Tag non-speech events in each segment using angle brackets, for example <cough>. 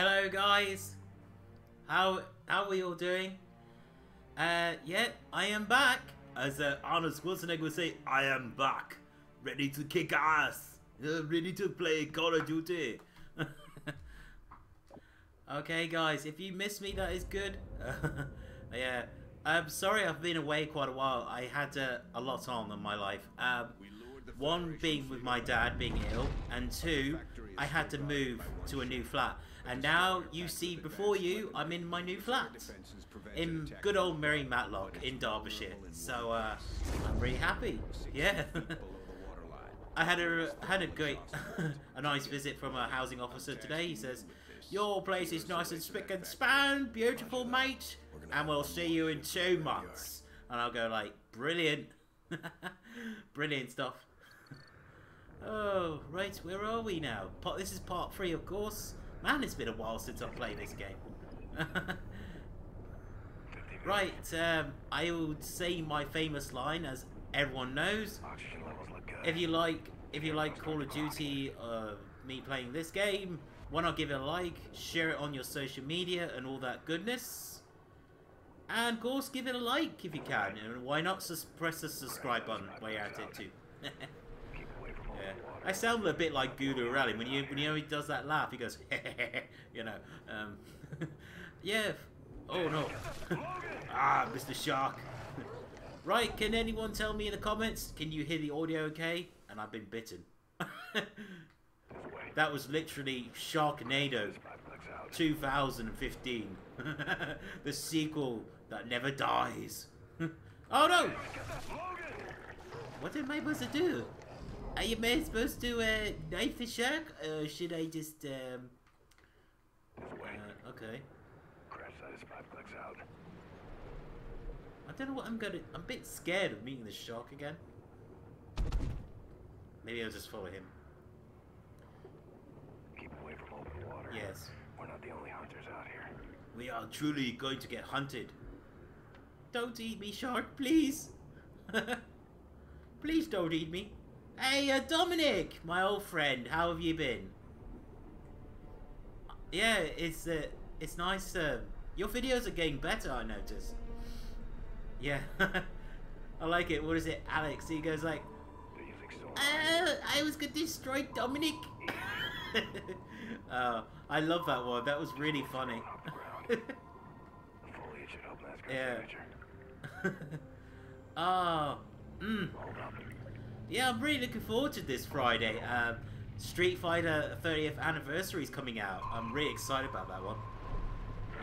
Hello guys. How how are we all doing? Uh yeah, I am back. As uh, Arnold Schwarzenegger would say, I am back. Ready to kick ass. Uh, ready to play Call of Duty. <laughs> okay guys, if you miss me that is good. <laughs> yeah. I'm sorry I've been away quite a while. I had uh, a lot on in my life. Um, one being with my dad being ill, and two, I had to move to a new flat. And now you see before you, I'm in my new flat. In good old Merry Matlock in Derbyshire. So uh, I'm really happy. Yeah. <laughs> I had a had a great, <laughs> a nice visit from a housing officer today. He says, "Your place is nice and spick and span, beautiful, mate, and we'll see you in two months." And I'll go like, "Brilliant, <laughs> brilliant stuff." Oh, right, where are we now? This is part three, of course. Man, it's been a while since I've played this game. <laughs> right, um, I would say my famous line, as everyone knows. If you like, if you like Call of Duty, uh, me playing this game, why not give it a like, share it on your social media, and all that goodness. And of course, give it a like if you can, and why not press the subscribe button while you're at it too. <laughs> Yeah. I sound a bit like Guido Rally when you when he does that laugh. He goes, <laughs> you know. Um, <laughs> yeah. Oh no. <laughs> ah, Mr. Shark. right. Can anyone tell me in the comments? Can you hear the audio okay? And I've been bitten. that was literally Sharknado 2015. the sequel that never dies. oh no! What did my to do? Are you man supposed to uh, knife the shark, or should I just um? Uh, okay. Crash is five clicks out. I don't know what I'm gonna. I'm a bit scared of meeting the shark again. Maybe I'll just follow him. Keep away from open water. Yes. We're not the only hunters out here. We are truly going to get hunted. Don't eat me, shark, please. <laughs> please don't eat me. Hey, uh, Dominic, my old friend, how have you been? Yeah, it's uh, it's nice. Uh, your videos are getting better, I notice. Yeah, <laughs> I like it. What is it, Alex? He goes like, uh, I was gonna destroy Dominic. uh, <laughs> I love that one. That was really funny. <laughs> yeah. oh, mm. Yeah, I'm really looking forward to this Friday. Um, Street Fighter 30th anniversary is coming out. I'm really excited about that one.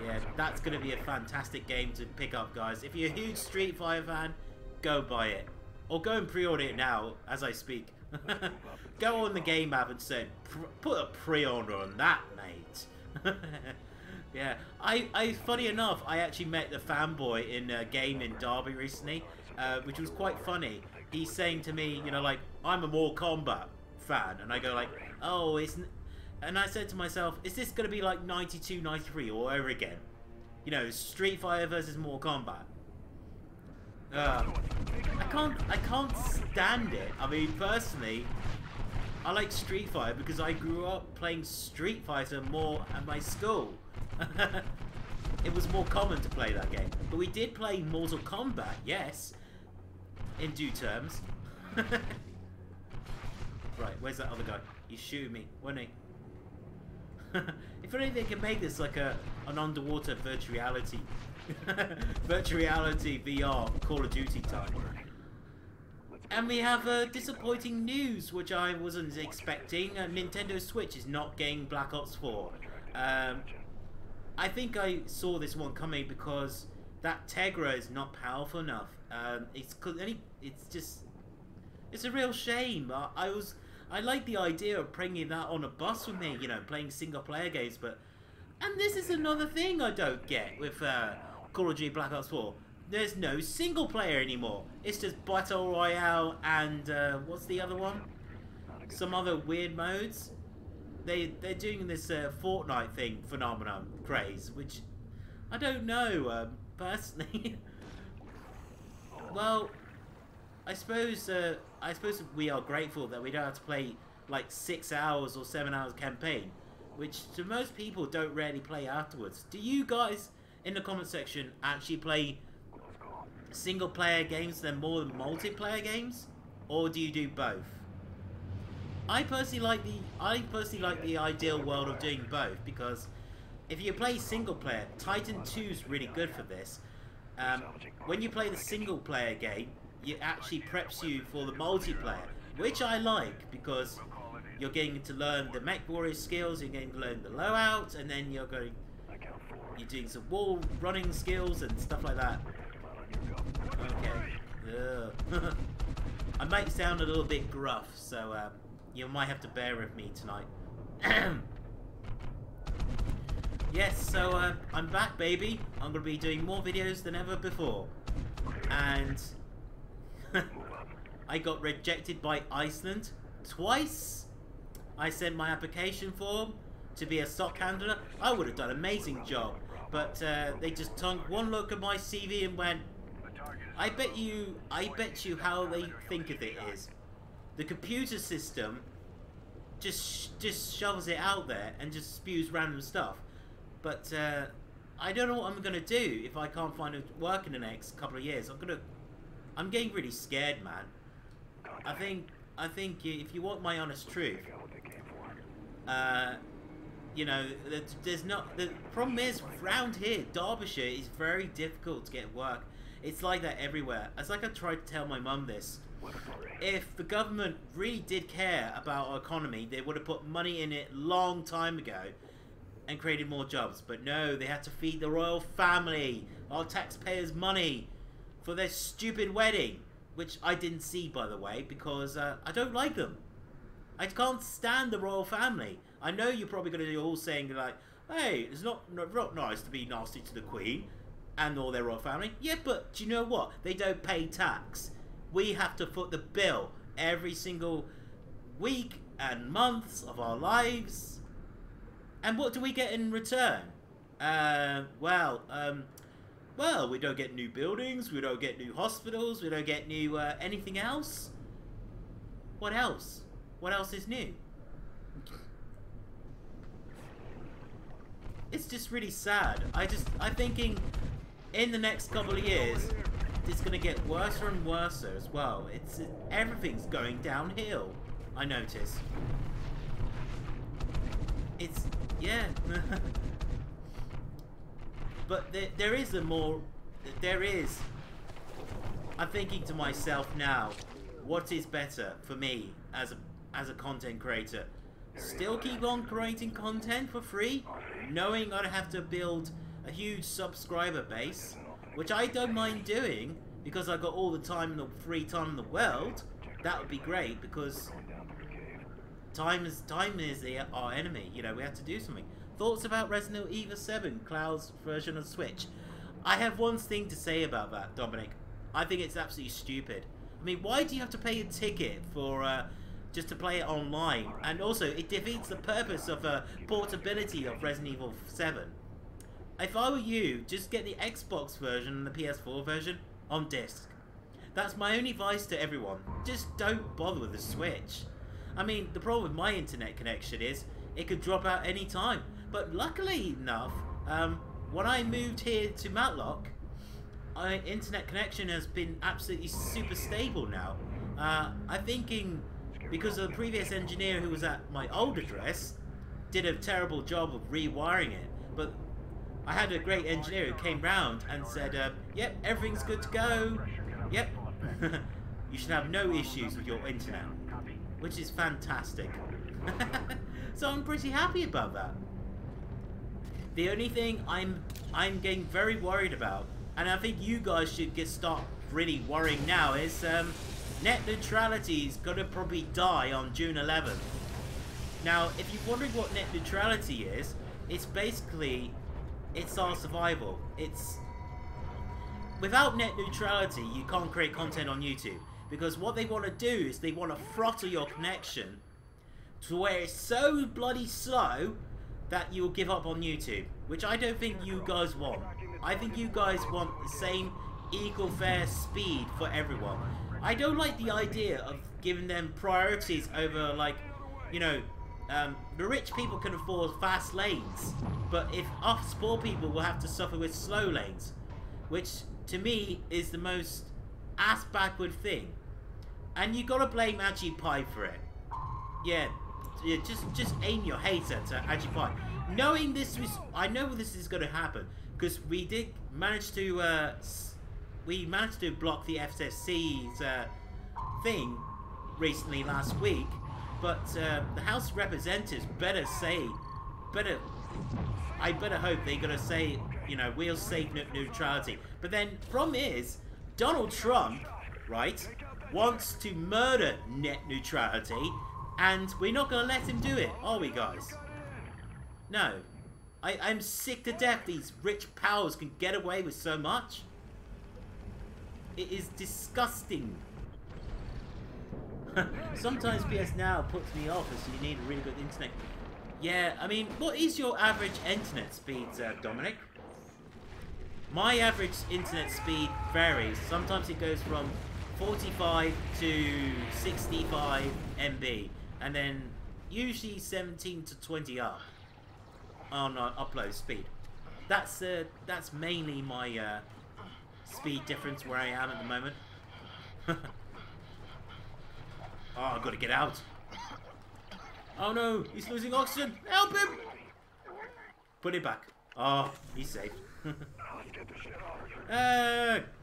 Yeah, that's going to be a fantastic game to pick up, guys. If you're a huge Street Fighter fan, go buy it. Or go and pre-order it now, as I speak. <laughs> go on the game app and say, put a pre-order on that, mate. <laughs> yeah, I, I, funny enough, I actually met the fanboy in a game in Derby recently, uh, which was quite funny he's saying to me, you know, like, I'm a Mortal Kombat fan. And I go like, oh, it's... And I said to myself, is this going to be like 92, 93 all over again? You know, Street Fighter versus Mortal Kombat. Uh, I can't, I can't stand it. I mean, personally, I like Street Fighter because I grew up playing Street Fighter more at my school. <laughs> it was more common to play that game. But we did play Mortal Kombat, yes in due terms. <laughs> right, where's that other guy? He's shooting me, wasn't he? <laughs> if only they can make this like a an underwater virtual reality, <laughs> virtual reality VR Call of Duty type. And we have uh, disappointing news, which I wasn't expecting. Uh, Nintendo Switch is not getting Black Ops 4. Um, I think I saw this one coming because that Tegra is not powerful enough. Um, it's any, it's just, it's a real shame. I, I was, I like the idea of bringing that on a bus with me, you know, playing single player games, but, and this is another thing I don't get with uh, Call of Duty Black Ops 4. There's no single player anymore. It's just Battle Royale and, uh, what's the other one? Some other weird modes. They, they're doing this uh, Fortnite thing phenomenon craze, which I don't know, um, personally. <laughs> Well, I suppose uh, I suppose we are grateful that we don't have to play like six hours or seven hours campaign. which to most people don't rarely play afterwards. Do you guys in the comment section actually play single player games than more than multiplayer games, or do you do both? I personally like the I personally like the ideal world of doing both because if you play single player, Titan 2 is really good for this. Um, when you play the single player game, it actually preps you for the multiplayer, which I like because you're getting to learn the mech warrior skills, you're getting to learn the loadout, and then you're going you're doing some wall running skills and stuff like that. Okay. <laughs> I might sound a little bit gruff, so um, you might have to bear with me tonight. <clears throat> yes, so uh, I'm back, baby. I'm going to be doing more videos than ever before. And. I got rejected by Iceland twice. I sent my application form to be a stock handler. I would have done an amazing job. But uh, they just took one look at my CV and went, I bet you, I bet you how they think of it is, the computer system just just shoves it out there and just spews random stuff. But uh, I don't know what I'm gonna do if I can't find a work in the next couple of years. I'm gonna, I'm getting really scared, man. I think, I think if you want my honest truth, uh, you know, there's not. The problem is, round here, Derbyshire is very difficult to get work. It's like that everywhere. It's like I tried to tell my mum this. If the government really did care about our economy, they would have put money in it long time ago and created more jobs. But no, they had to feed the royal family, our taxpayers' money, for their stupid wedding, which I didn't see, by the way, because uh, I don't like them. I can't stand the royal family. I know you're probably going to be all saying like, "Hey, it's not not nice to be nasty to the Queen and all their royal family." Yeah, but do you know what? They don't pay tax. We have to foot the bill every single week and months of our lives. And what do we get in return? Uh, well, um, well, we don't get new buildings, we don't get new hospitals, we don't get new uh, anything else. What else? What else is new? It's just really sad. I just, I'm thinking, in the next couple of years, it's gonna get worse and worse as well. It's everything's going downhill. I notice. It's yeah. <laughs> but there, there is a more, there is. I'm thinking to myself now, what is better for me as a as a content creator? Still keep on creating content for free, knowing I'd have to build a huge subscriber base, which I don't mind doing because I got all the time the free time in the world. That would be great because time is time is the, our enemy. You know, we have to do something. Thoughts about Resident Evil 7, Cloud's version of Switch? I have one thing to say about that, Dominic. I think it's absolutely stupid. I mean, why do you have to pay a ticket for uh, just to play it online? And also, it defeats the purpose of uh, portability of Resident Evil 7. If I were you, just get the Xbox version and the PS4 version on disc. That's my only advice to everyone. Just don't bother with the Switch. I mean, the problem with my internet connection is it could drop out any time. But luckily enough, um, when I moved here to Matlock, my internet connection has been absolutely super stable now. Uh, I'm thinking because the previous engineer who was at my old address did a terrible job of rewiring it, but I had a great engineer who came round and said, uh, "Yep, everything's good to go. Yep, <laughs> you should have no issues with your internet." which is fantastic. <laughs> so I'm pretty happy about that. The only thing I'm I'm getting very worried about, and I think you guys should get start really worrying now, is um, net neutrality is gonna probably die on June 11th. Now, if you're wondering what net neutrality is, it's basically it's our survival. It's without net neutrality, you can't create content on YouTube because what they want to do is they want to throttle your connection to where it's so bloody slow that you'll give up on YouTube, which I don't think you guys want. I think you guys want the same equal fair speed for everyone. I don't like the idea of giving them priorities over like, you know, um, the rich people can afford fast lanes, but if us poor people will have to suffer with slow lanes, which to me is the most ass backward thing. And you gotta blame Ajit Pai for it. Yeah, yeah, just just aim your hate at Ajit Pai. Knowing this was, I know this is gonna happen because we did manage to, uh, we managed to block the FCC's uh, thing recently last week, but uh, the House of Representatives better say, better, I better hope they're gonna say, you know, we'll save net neutrality. But then, problem is, Donald Trump, right, wants to murder net neutrality, and we're not gonna let him do it, are we, guys? No. I, I'm sick to death these rich powers can get away with so much. It is disgusting. <laughs> Sometimes PS Now puts me off as you need a really good internet. Yeah, I mean, what is your average internet speed, uh, Dominic? My average internet speed varies. Sometimes it goes from 45 to 65 MB, and then usually 17 to 20 up on uh, upload speed. That's uh, that's mainly my uh, speed difference where I am at the moment. <laughs> oh, I've got to get out. Oh no, he's losing oxygen. Help him! Put it back. Oh, he's safe. Hey! <laughs>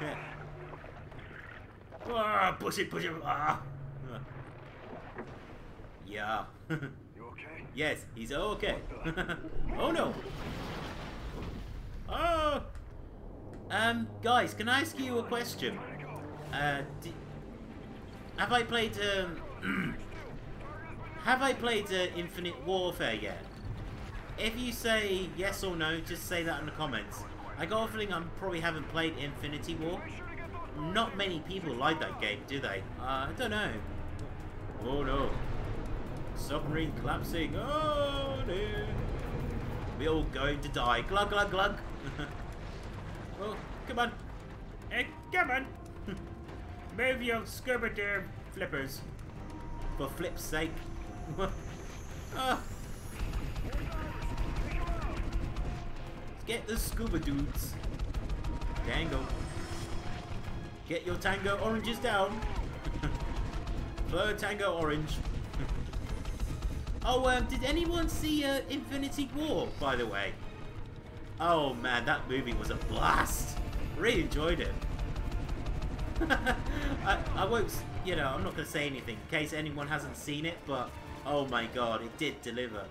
Yeah. <laughs> Ah, push it, push it. Ah. Yeah. You okay? yes, he's okay. <laughs> oh no. Oh. Um, guys, can I ask you a question? Uh, d have I played um, <clears throat> have I played uh, Infinite Warfare yet? If you say yes or no, just say that in the comments. I got a feeling I probably haven't played Infinity War. Not many people like that game, do they? Uh, I don't know. Oh no. Submarine collapsing. Oh dear. We're all going to die. Glug glug glug. <laughs> oh, come on. Hey, come on. <laughs> Move your scuba gear flippers. For flip's sake. <laughs> Ah. Get the scuba dudes. Tango. Get your tango oranges down. Fleur tango orange. Oh, um, did anyone see uh, Infinity War, by the way? Oh man, that movie was a blast. Really enjoyed it. <laughs> I, I won't, you know, I'm not going to say anything in case anyone hasn't seen it, but oh my god, it did deliver.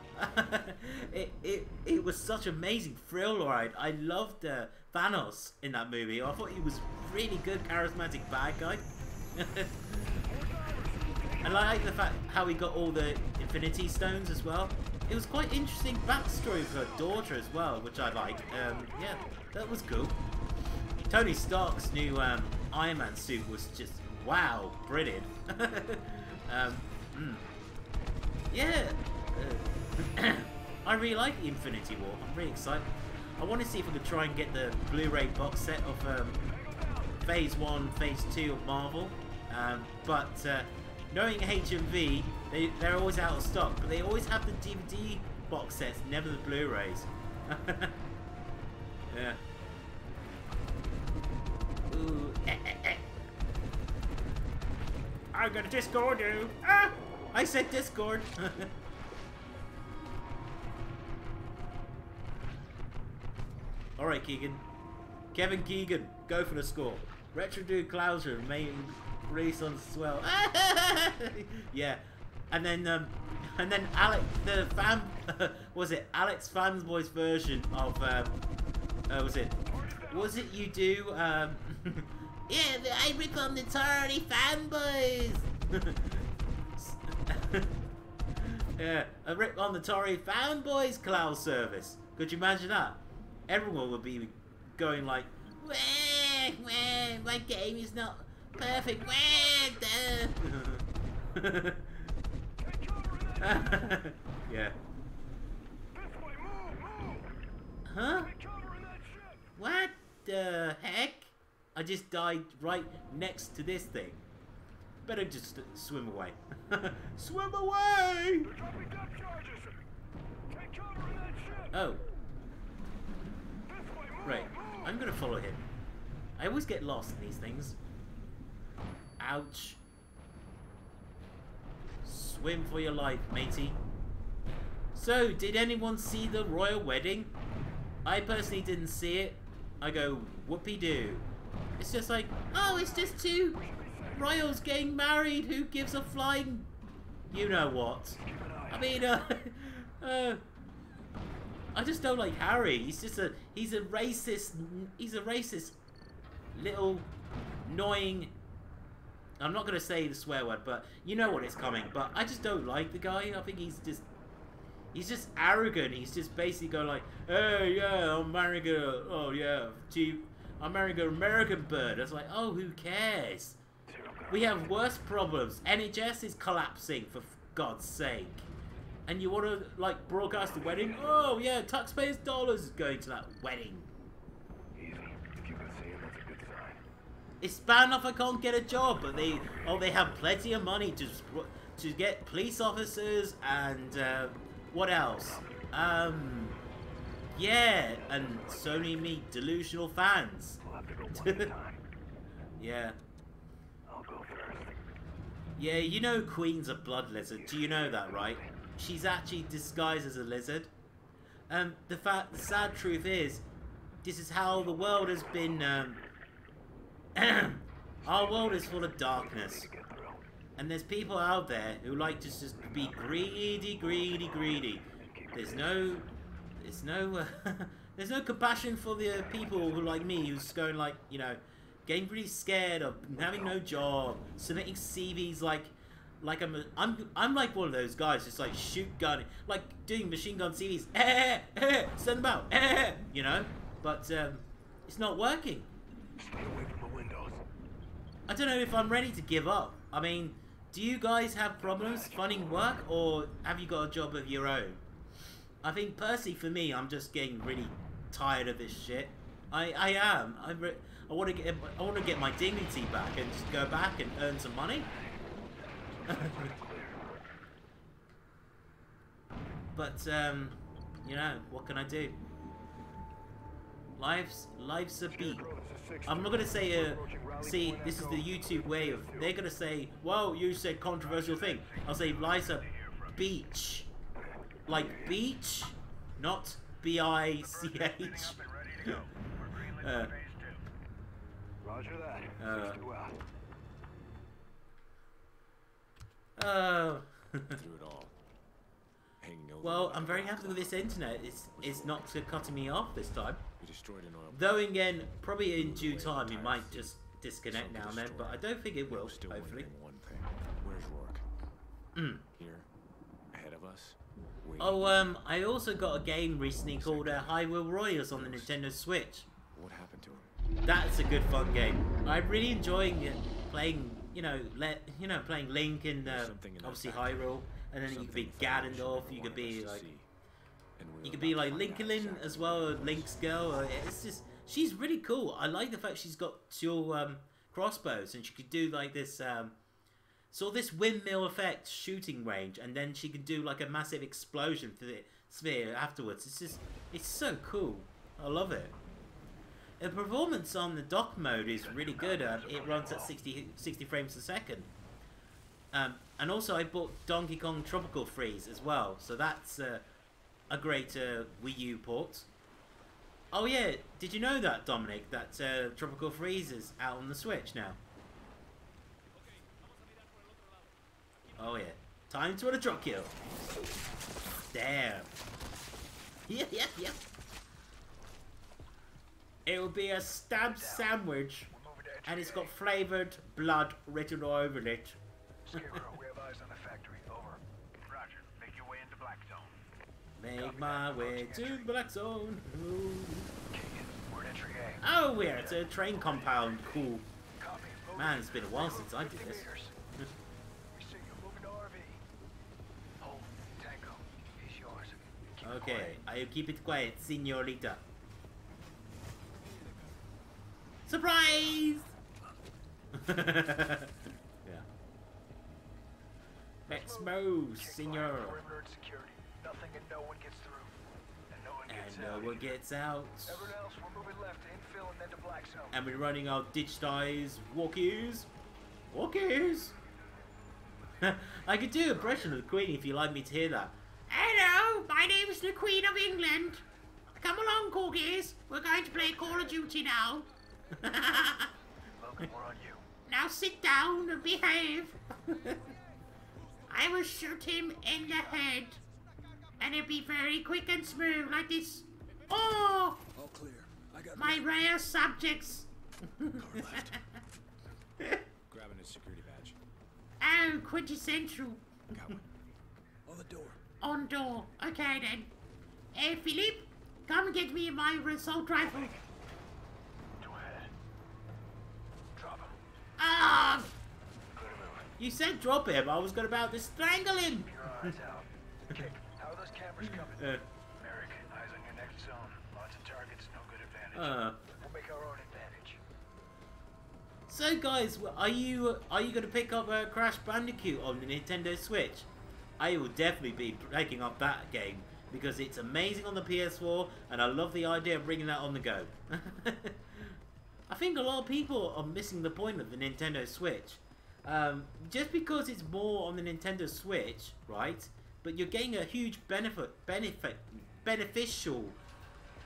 <laughs> it, it, it was such amazing thrill ride. I loved uh, Thanos in that movie. I thought he was really good, charismatic bad guy. <laughs> and I like the fact how he got all the Infinity Stones as well. It was quite interesting backstory for her daughter as well, which I like. Um, yeah, that was cool. Tony Stark's new um, Iron Man suit was just wow, brilliant. <laughs> um, mm. Yeah, uh, <clears throat> I really like Infinity War. I'm really excited. I want to see if I could try and get the Blu-ray box set of um, Phase One, Phase Two of Marvel. Um, but uh, knowing HMV, they they're always out of stock, but they always have the DVD box sets, never the Blu-rays. <laughs> yeah. Ooh, eh, eh, eh. I'm gonna Discord you. Ah! I said Discord. <laughs> Alright, Keegan. Kevin Keegan, go for the score. Retrodude Clouser, main race on swell. <laughs> yeah. And then um <laughs> and then Alex the fan <laughs> was it Alex Fanboy's version of um uh, was it was it you do um Yeah, I on the Atari fanboys Yeah, a rip on the Atari fanboys cloud service. Could you imagine that? Everyone would be going like, wah, wah, my game is not perfect. Wah, duh." <laughs> yeah. Way, move, move! Huh? Cover in that! What the heck? I just died right next to this thing. better just swim away. <laughs> swim away! They're dropping depth charges. Take cover in that ship. Oh, This way, move, right. I'm gonna follow him. I always get lost in these things. Ouch. Swim for your life, matey. So, did anyone see the royal wedding? I personally didn't see it. I go, whoopee doo. It's just like, oh, it's just two royals getting married. Who gives a flying. You know what? I mean, <laughs> uh, uh, I just don't like Harry. He's just a, he's a racist, he's a racist little annoying. I'm not gonna say the swear word, but you know what is coming. But I just don't like the guy. I think he's just, he's just arrogant. He's just basically going like, hey, yeah, I'm marrying a, oh yeah, gee, I'm marrying an American bird. It's like, oh, who cares? We have worse problems. NHS is collapsing for God's sake. And you want to like broadcast the wedding? Oh yeah, taxpayers' dollars is going to that wedding. Easy. If you can see him, that's a good sign. It's bad enough I can't get a job, but they oh they have plenty of money to to get police officers and uh, what else? Um, yeah, and Sony meet delusional fans. We'll have to go one at a time. <laughs> Yeah. I'll go first. Yeah, you know Queen's a blood lizard. Do you know that, right? She's actually disguised as a lizard. Um, the fact, the sad truth is, this is how the world has been. Um, <clears throat> our world is full of darkness, and there's people out there who like to just be greedy, greedy, greedy. There's no, there's no, uh, <laughs> there's no compassion for the people who like me, who's going like, you know, getting really scared of having no job, submitting CVs like, like I'm, I'm, I'm like one of those guys, just like shoot gun, like doing machine gun CVs, <laughs> eh, eh, send them out, <laughs> eh, you know, but um, it's not working. Stay away from the windows. I don't know if I'm ready to give up. I mean, do you guys have problems finding work, or have you got a job of your own? I think personally, for me, I'm just getting really tired of this shit. I I am. I I want to get I want to get my dignity back and just go back and earn some money. <laughs> but um, you know, what can I do? Life's life's a beat. I'm not gonna say uh, see this is the YouTube way of they're gonna say well you said controversial thing. I'll say life's a beach. Like beach not B I C H. Uh, Roger that. Uh. Just two out. oh through it all. Well I'm very happy with this internet. It's it's not cutting me off this time. We destroyed an though again probably in due time it might just disconnect now and then but I don't think it will still hopefully one thing. Where's Rourke? Mm. Here, ahead of us. Oh, um, I also got a game recently called uh, Hyrule Warriors on the Nintendo Switch. What happened to him? That's a good fun game. I'm really enjoying it, playing, you know, let you know, playing Link and uh, Something in that obviously. Hyrule, and then you could be Ganondorf. You could be like, you could be like Linkle as well. Link's girl. It's just she's really cool. I like the fact she's got dual um, crossbows and she could do like this. Um, sort of this windmill effect shooting range, and then she can do like a massive explosion for the sphere afterwards. It's just, it's so cool. I love it. The performance on the dock mode is really good. Uh, it runs at 60, 60 frames a second. Um, and also, I bought Donkey Kong Tropical Freeze as well, so that's uh, a great uh, Wii U port. Oh yeah, did you know that, Dominic? That uh, Tropical Freeze is out on the Switch now. Oh yeah, time to truck kill. Damn. <laughs> Yeah, yeah, yeah. It will be a stab sandwich, and it's got flavored blood written all over it. Scarecrow, we have eyes on the factory. Over. Roger. Make your way into Black Zone. Make my way to the black zone. Oh, we're at a train compound. Cool. Man, it's been a while since I did 50 this. Okay, I'll keep it quiet, senorita. Surprise! <laughs> yeah. Smooth, senor. Nothing and no one gets through. And no one gets And no out. one gets out. Everyone else, we're moving left to infill and then to black zone. And we're running our digitized walkies. Walkies! <laughs> I could do a impression of the Queen if you'd like me to hear that. Hello, my name is the Queen of England. Come along, corgis. We're going to play Call of Duty now. <laughs> Logan, we're on you. now sit down and behave. <laughs> I will shoot him in the head. And it'll be very quick and smooth like this. Oh, All clear. I got my rare subjects. Grabbing his security badge. Oh, quintessential. Got one. <laughs> on the door. On door. Okay then. Hey, Philip, come get me my assault rifle. Two ahead. Drop him. Ah! Clear to move. You said drop him. I was gonna about to strangle him. <laughs> Your eyes out. Kick. How are those cameras coming? Uh, Merrick, eyes on your next zone. Lots of targets, no good advantage. uh. We'll make our own advantage. So, guys, are you are you going to pick up uh, Crash Bandicoot on the Nintendo Switch? I will definitely be picking up that game because it's amazing on the PS4, and I love the idea of bringing that on the go. <laughs> I think a lot of people are missing the point of the Nintendo Switch. Um, just because it's more on the Nintendo Switch, right? But you're getting a huge benefit, benefit, beneficial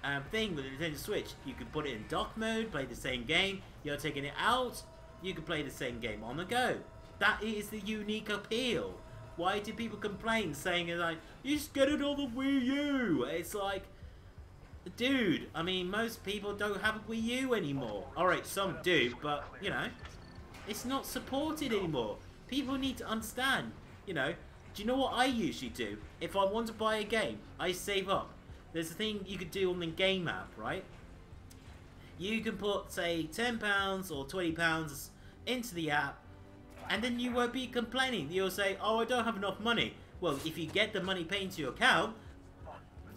um, thing with the Nintendo Switch. You can put it in dock mode, play the same game. You're taking it out, you can play the same game on the go. That is the unique appeal. Why do people complain saying it's like, you just get it on the Wii U? It's like, dude, I mean, most people don't have a Wii U anymore. Alright, some do, but, you know, it's not supported anymore. People need to understand, you know. Do you know what I usually do? If I want to buy a game, I save up. There's a thing you could do on the game app, right? You can put, say, £10 or £20 into the app, and then you won't be complaining. You'll say, oh, I don't have enough money. Well, if you get the money paid to your account,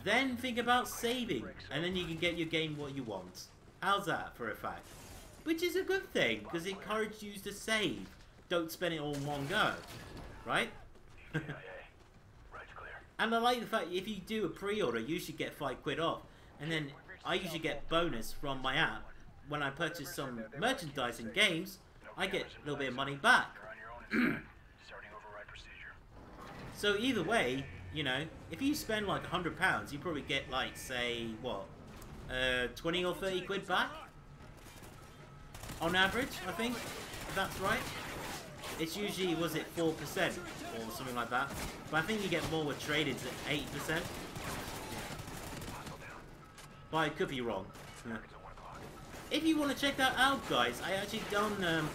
then think about saving, and then you can get your game what you want. How's that for a fact? Which is a good thing, because it encourages you to save. Don't spend it all in one go, right? CIA. <laughs> Right's clear. And I like the fact if you do a pre-order, you should get five quid off, and then I usually get bonus from my app when I purchase some merchandise in games. I get a little bit of money back. You're on your own. <clears throat> Starting override procedure. So either way, you know, if you spend like a hundred pounds, you probably get like say what, uh, twenty or thirty quid back on average. I think if that's right. It's usually was it four percent or something like that. But I think you get more with trade-ins at eight percent. But I could be wrong. If you want to check that out, guys, I actually done um,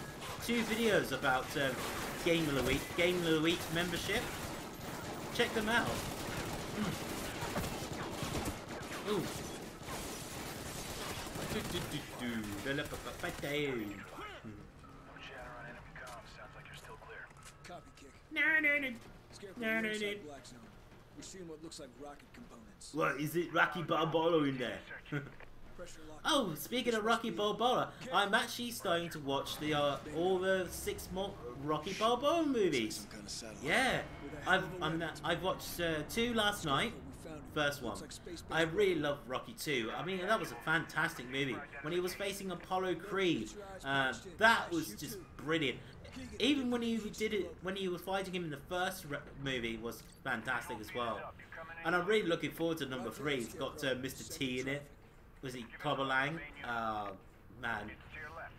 two videos about um, Game of the Week, Game of the Week membership. Check them out. Mm. Ooh. No chatter on enemy comms. Sounds like you're still clear. Copy kick. No, no, no. Scarecrow No, no, inside no. black zone. We're seeing what looks like rocket components. What is it, Rocky Balboa in there? <laughs> Oh, speaking of Rocky Balboa, I'm actually starting to watch the uh, all the six more Rocky Balboa movies. Yeah, I've weapon. I've watched uh, two last night. First one. I really love Rocky 2. I mean, that was a fantastic movie. When he was facing Apollo Creed, uh, that was just brilliant. Even when he did it, when he was fighting him in the first movie, was fantastic as well. And I'm really looking forward to number three. It's got uh, Mr. T in it. Was he Clubber? Oh, man.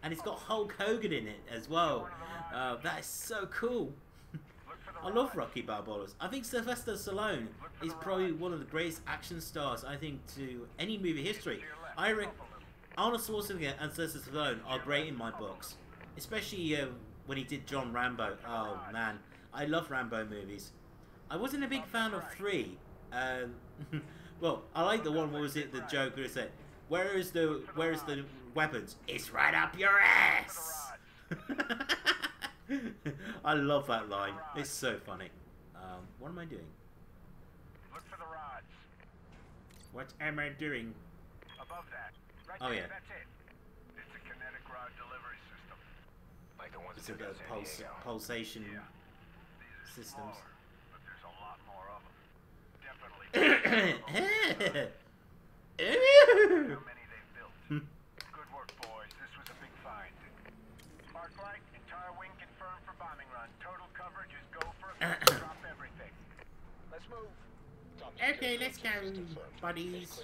And it's got Hulk Hogan in it as well. Uh, that is so cool. <laughs> I love Rocky Balboa. I think Sylvester Stallone is probably one of the greatest action stars I think to any movie history. I Arnold Schwarzenegger and Sylvester Stallone are great in my books, especially uh, when he did John Rambo. Oh man, I love Rambo movies. I wasn't a big fan of three. Um, <laughs> well, I like the one. What was it? The Joker said, "Where is the Where is the weapons? It's right up your ass." <laughs> I love that line. It's so funny. Um, what am I doing? Look for the rods. What am I doing? Above that. Right Oh, there, yeah. That's it. It's a kinetic rod delivery system. Like the ones that the pulsation yeah. systems. Good work, boys. This was a big find. Entire wing confirmed for bombing run. Total coverage is go for <coughs> drop everything. Let's move. Okay, let's go, buddies.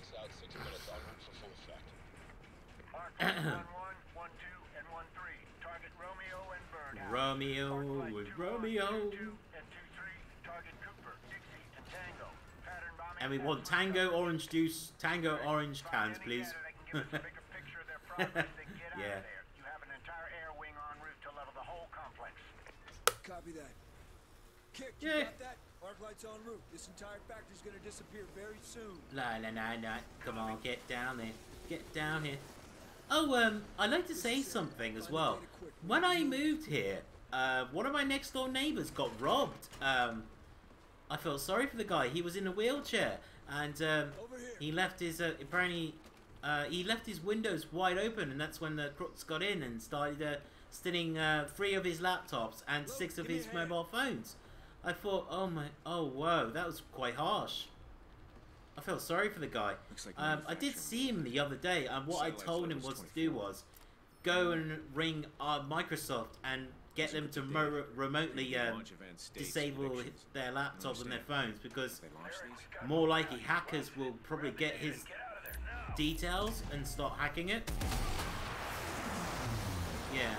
<coughs> Mark Target Romeo and Bird. Romeo with Romeo. 2 2, and 2 3. Target Cooper, Dixie, and Tango. Pattern bombing. And we want Tango orange juice, Tango orange cans, please. data that can give us a bigger <laughs> picture of their progress, then get out Yeah. You have an entire air wing en route to level the whole complex. Copy that. Kick, Yeah. got that? Arc lights en route. This entire factory's gonna disappear very soon. La la la la. Come on, get down there. Get down here. Oh, um, I'd like to say something as well. When I moved here, uh, one of my next door neighbors got robbed. Um, I felt sorry for the guy. He was in a wheelchair, and um, he left his uh, apparently uh, he left his windows wide open, and that's when the crooks got in and started uh, stealing uh, three of his laptops and Look, six of his mobile phones. I thought, oh my, oh whoa, that was quite harsh. I feel sorry for the guy. Looks like Um, I did see him the other day, and what I told him levels was to do was go and ring uh, Microsoft and get them to mo- remotely um, Launch event states disable their laptops and their phones because If they launch these, more likely hackers will probably get his details and start hacking it. Yeah.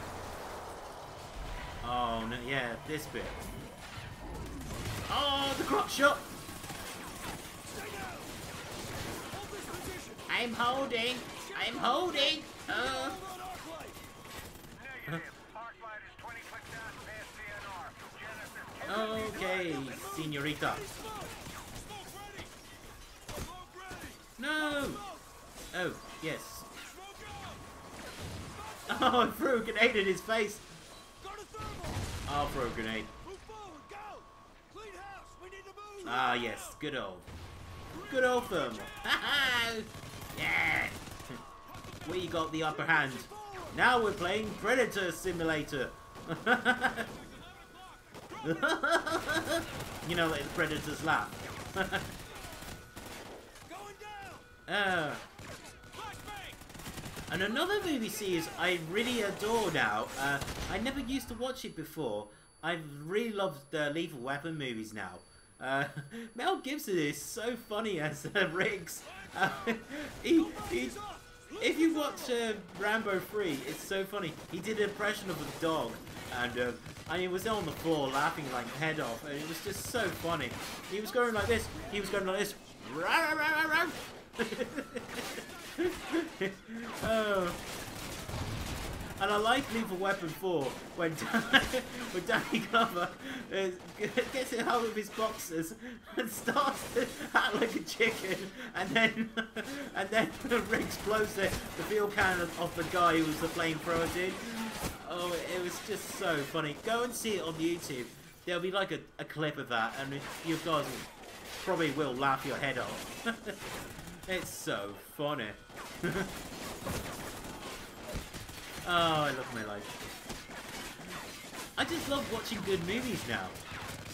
Oh no, yeah, this bit. Oh, the clock shot. Hold this position. I'm holding. I'm holding. Uh, Hold on arc light. Negative. Arclight is 20 clicks out past CNR. Genesis. okay, senorita. No. Oh, yes. <laughs> Oh, I threw a grenade in his face. I'll throw a grenade. Ah, yes, good old. Good old thermal. <laughs> yeah. <laughs> we got the upper hand. Now we're playing Predator Simulator. <laughs> you know, like the Predator's laugh. Uh, and another movie series I really adore now. Uh, I never used to watch it before. I really love the Lethal Weapon movies now. Uh, <laughs> Mel Gibson is so funny as uh, Riggs. He, he, if you watch uh, Rambo 3, it's so funny. He did an impression of a dog, and uh, and he was on the floor laughing like head off, and it was just so funny. He was going like this. He was going like this. <laughs> Oh. And I like Lethal Weapon 4 when, <laughs> when Danny Glover uh, gets it out of his boxes and starts to act like a chicken, and then <laughs> and then <laughs> Riggs blows the, the fuel can off the guy who was the flamethrower dude. Oh, it was just so funny. Go and see it on YouTube. There'll be like a, a clip of that, and you guys probably will laugh your head off. it's so funny. Oh, I love my life. I just love watching good movies now.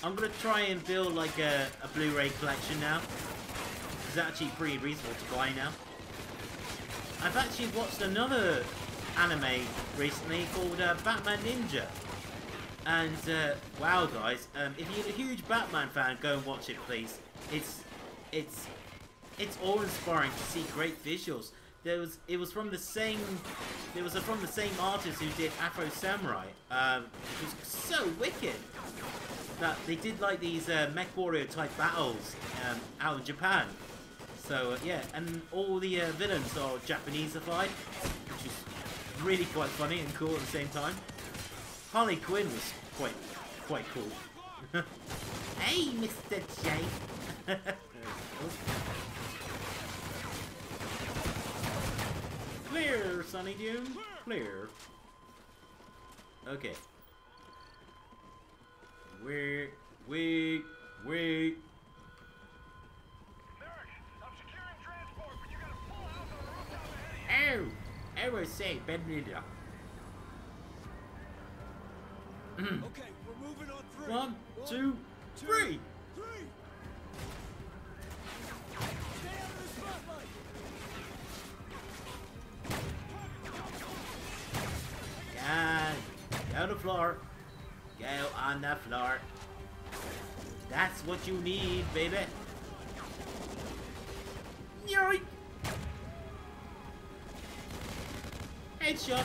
I'm gonna try and build like a, a Blu-ray collection now. It's actually pretty reasonable to buy now. I've actually watched another anime recently called uh, Batman Ninja. And uh, wow, guys, um, if you're a huge Batman fan, go and watch it, please. It's it's it's awe-inspiring to see great visuals. There was it was from the same there was from the same artist who did Afro Samurai. Um, it was so wicked that they did like these uh, mech warrior type battles um, out in Japan. So uh, yeah, and all the uh, villains are Japaneseified, which is really quite funny and cool at the same time. Harley Quinn was quite quite cool. <laughs> hey, Mr. J. <laughs> Clear, Sunny Dune. Clear. Okay. Wait, wait, wait. Merrick, I'm securing transport, but you got a full house on the rooftop ahead of you. Oh, I will say, Benita. Mm. Okay, we're moving on three. One, two, three. Three. Yeah, go on the floor. Go on the floor. That's what you need, baby. Yoink! Headshot.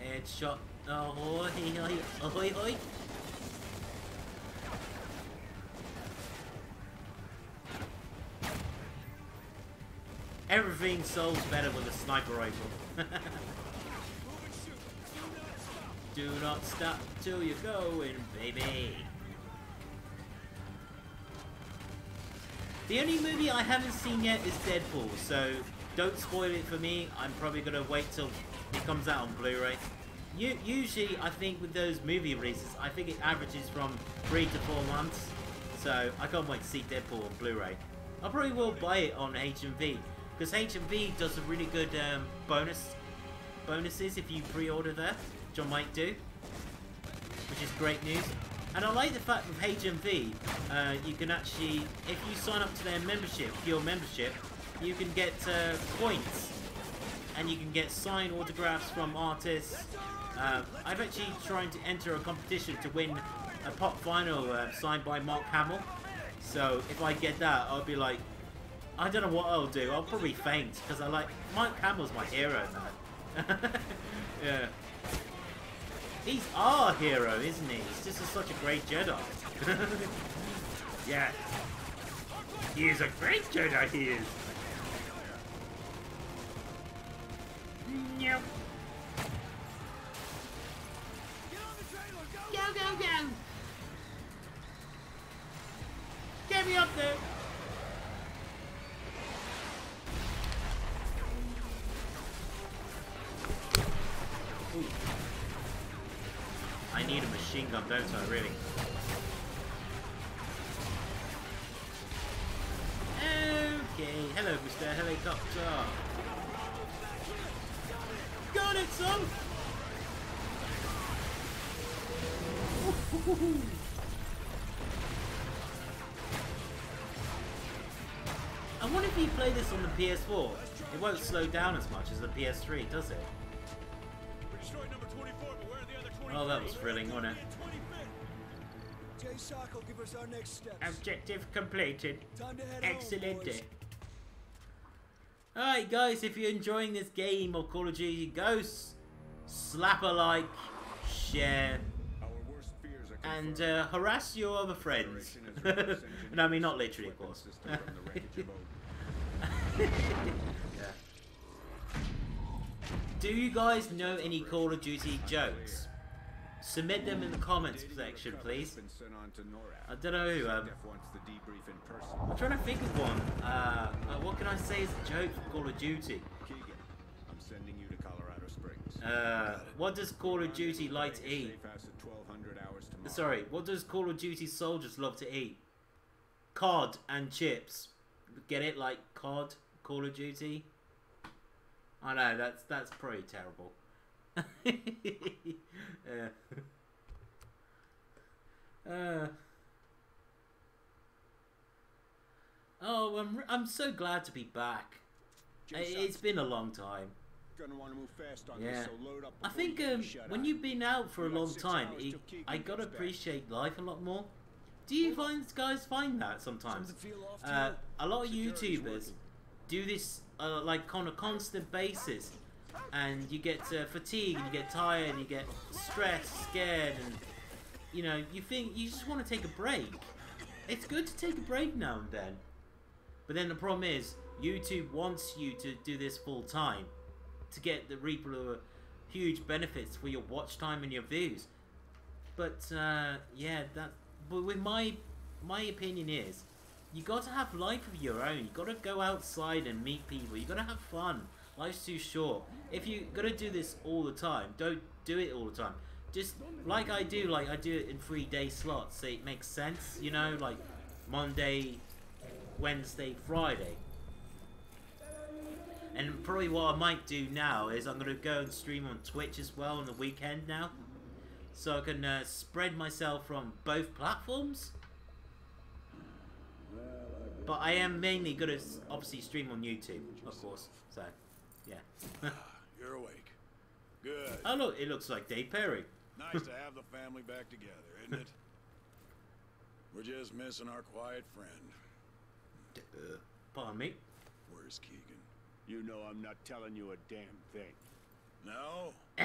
Headshot. Ahoy, ahoy, ahoy, ahoy. Everything sells better with a sniper rifle. <laughs> Do not stop till you go in, baby. The only movie I haven't seen yet is Deadpool, so don't spoil it for me. I'm probably gonna wait till it comes out on Blu-ray. Usually, I think with those movie releases, I think it averages from three to four months. So I can't wait to see Deadpool on Blu-ray. I probably will buy it on HMV because HMV does a really good um, bonus bonuses if you pre-order there, which I might do, which is great news. And I like the fact with HMV, uh, you can actually, if you sign up to their membership, your membership, you can get uh, points, and you can get signed autographs from artists. Uh, I'm actually trying to enter a competition to win a pop vinyl uh, signed by Mark Hamill. So if I get that, I'll be like, I don't know what I'll do. I'll probably faint because I like Mike Hamill's my hero now. <laughs> yeah. He's our hero, isn't he? He's just such a great Jedi. <laughs> yeah. He is a great Jedi, he is. Go! Go, go, go! Get me up there! Ooh. I need a machine gun, don't I, really? Okay, hello, Mr. Helicopter. Got it, son! I wonder if you play this on the PS4, it won't slow down as much as the PS3, does it? Where are the other 23? Oh, that was thrilling, wasn't it? 25th. JSOC will give us our next steps. Objective completed. Time to head Excellent. Alright guys, if you're enjoying this game of Call of Duty Ghosts, slap a like, share, Our worst fears are and uh, harass your other friends. Federation has <laughs> reverse engineered no, I mean not literally, of course. system from the wreckage of Odin. yeah. Do you guys know any Call of Duty jokes? Submit them in the comments section, please. I don't know. Um. I'm trying to think of one. Uh, what can I say as a joke for Call of Duty? I'm sending you to Colorado Springs. What does Call of Duty like to eat? Safe house at 1200 hours tomorrow. Sorry, what does Call of Duty soldiers love to eat? Cod and chips. Get it? Like cod, Call of Duty? I know, that's that's pretty terrible. Yeah. <laughs> Uh. Oh, I'm, I'm so glad to be back. It's been a long time. gonna want to move fast on Yeah. this, so load up I think um, when you've been out for a long time, it, I gotta appreciate life a lot more. Do you find guys find that sometimes? Something feel off Uh, a lot of YouTubers do this uh, like on a constant basis, and you get uh, fatigued, and you get tired, and you get stressed, scared, and you know you think you just want to take a break. It's good to take a break now and then, but then the problem is YouTube wants you to do this full time to get the reap the huge benefits for your watch time and your views. But uh, yeah, that. But with my my opinion is, you got to have life of your own. You got to go outside and meet people. You got to have fun. Life's too short. If you got to do this all the time, don't do it all the time. Just like I do, like I do it in three day slots. So it makes sense, you know, like Monday, Wednesday, Friday. And probably what I might do now is I'm gonna go and stream on Twitch as well on the weekend now. so I can uh, spread myself from both platforms. But I am mainly going to obviously stream on YouTube, of course. So, yeah. <sighs> You're awake. Good. oh look, it looks like Dave Perry. Nice <laughs> to have the family back together, isn't it? We're just missing our quiet friend. Pardon me. Where's Keegan? You know I'm not telling you a damn thing. No? <clears throat>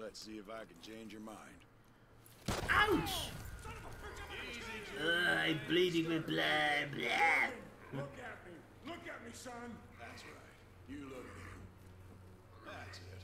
Let's see if I can change your mind. Ouch! Uh, I'm bleeding with blood. Blah. Look at me. Look at me, son. That's right. You look at him. That's it.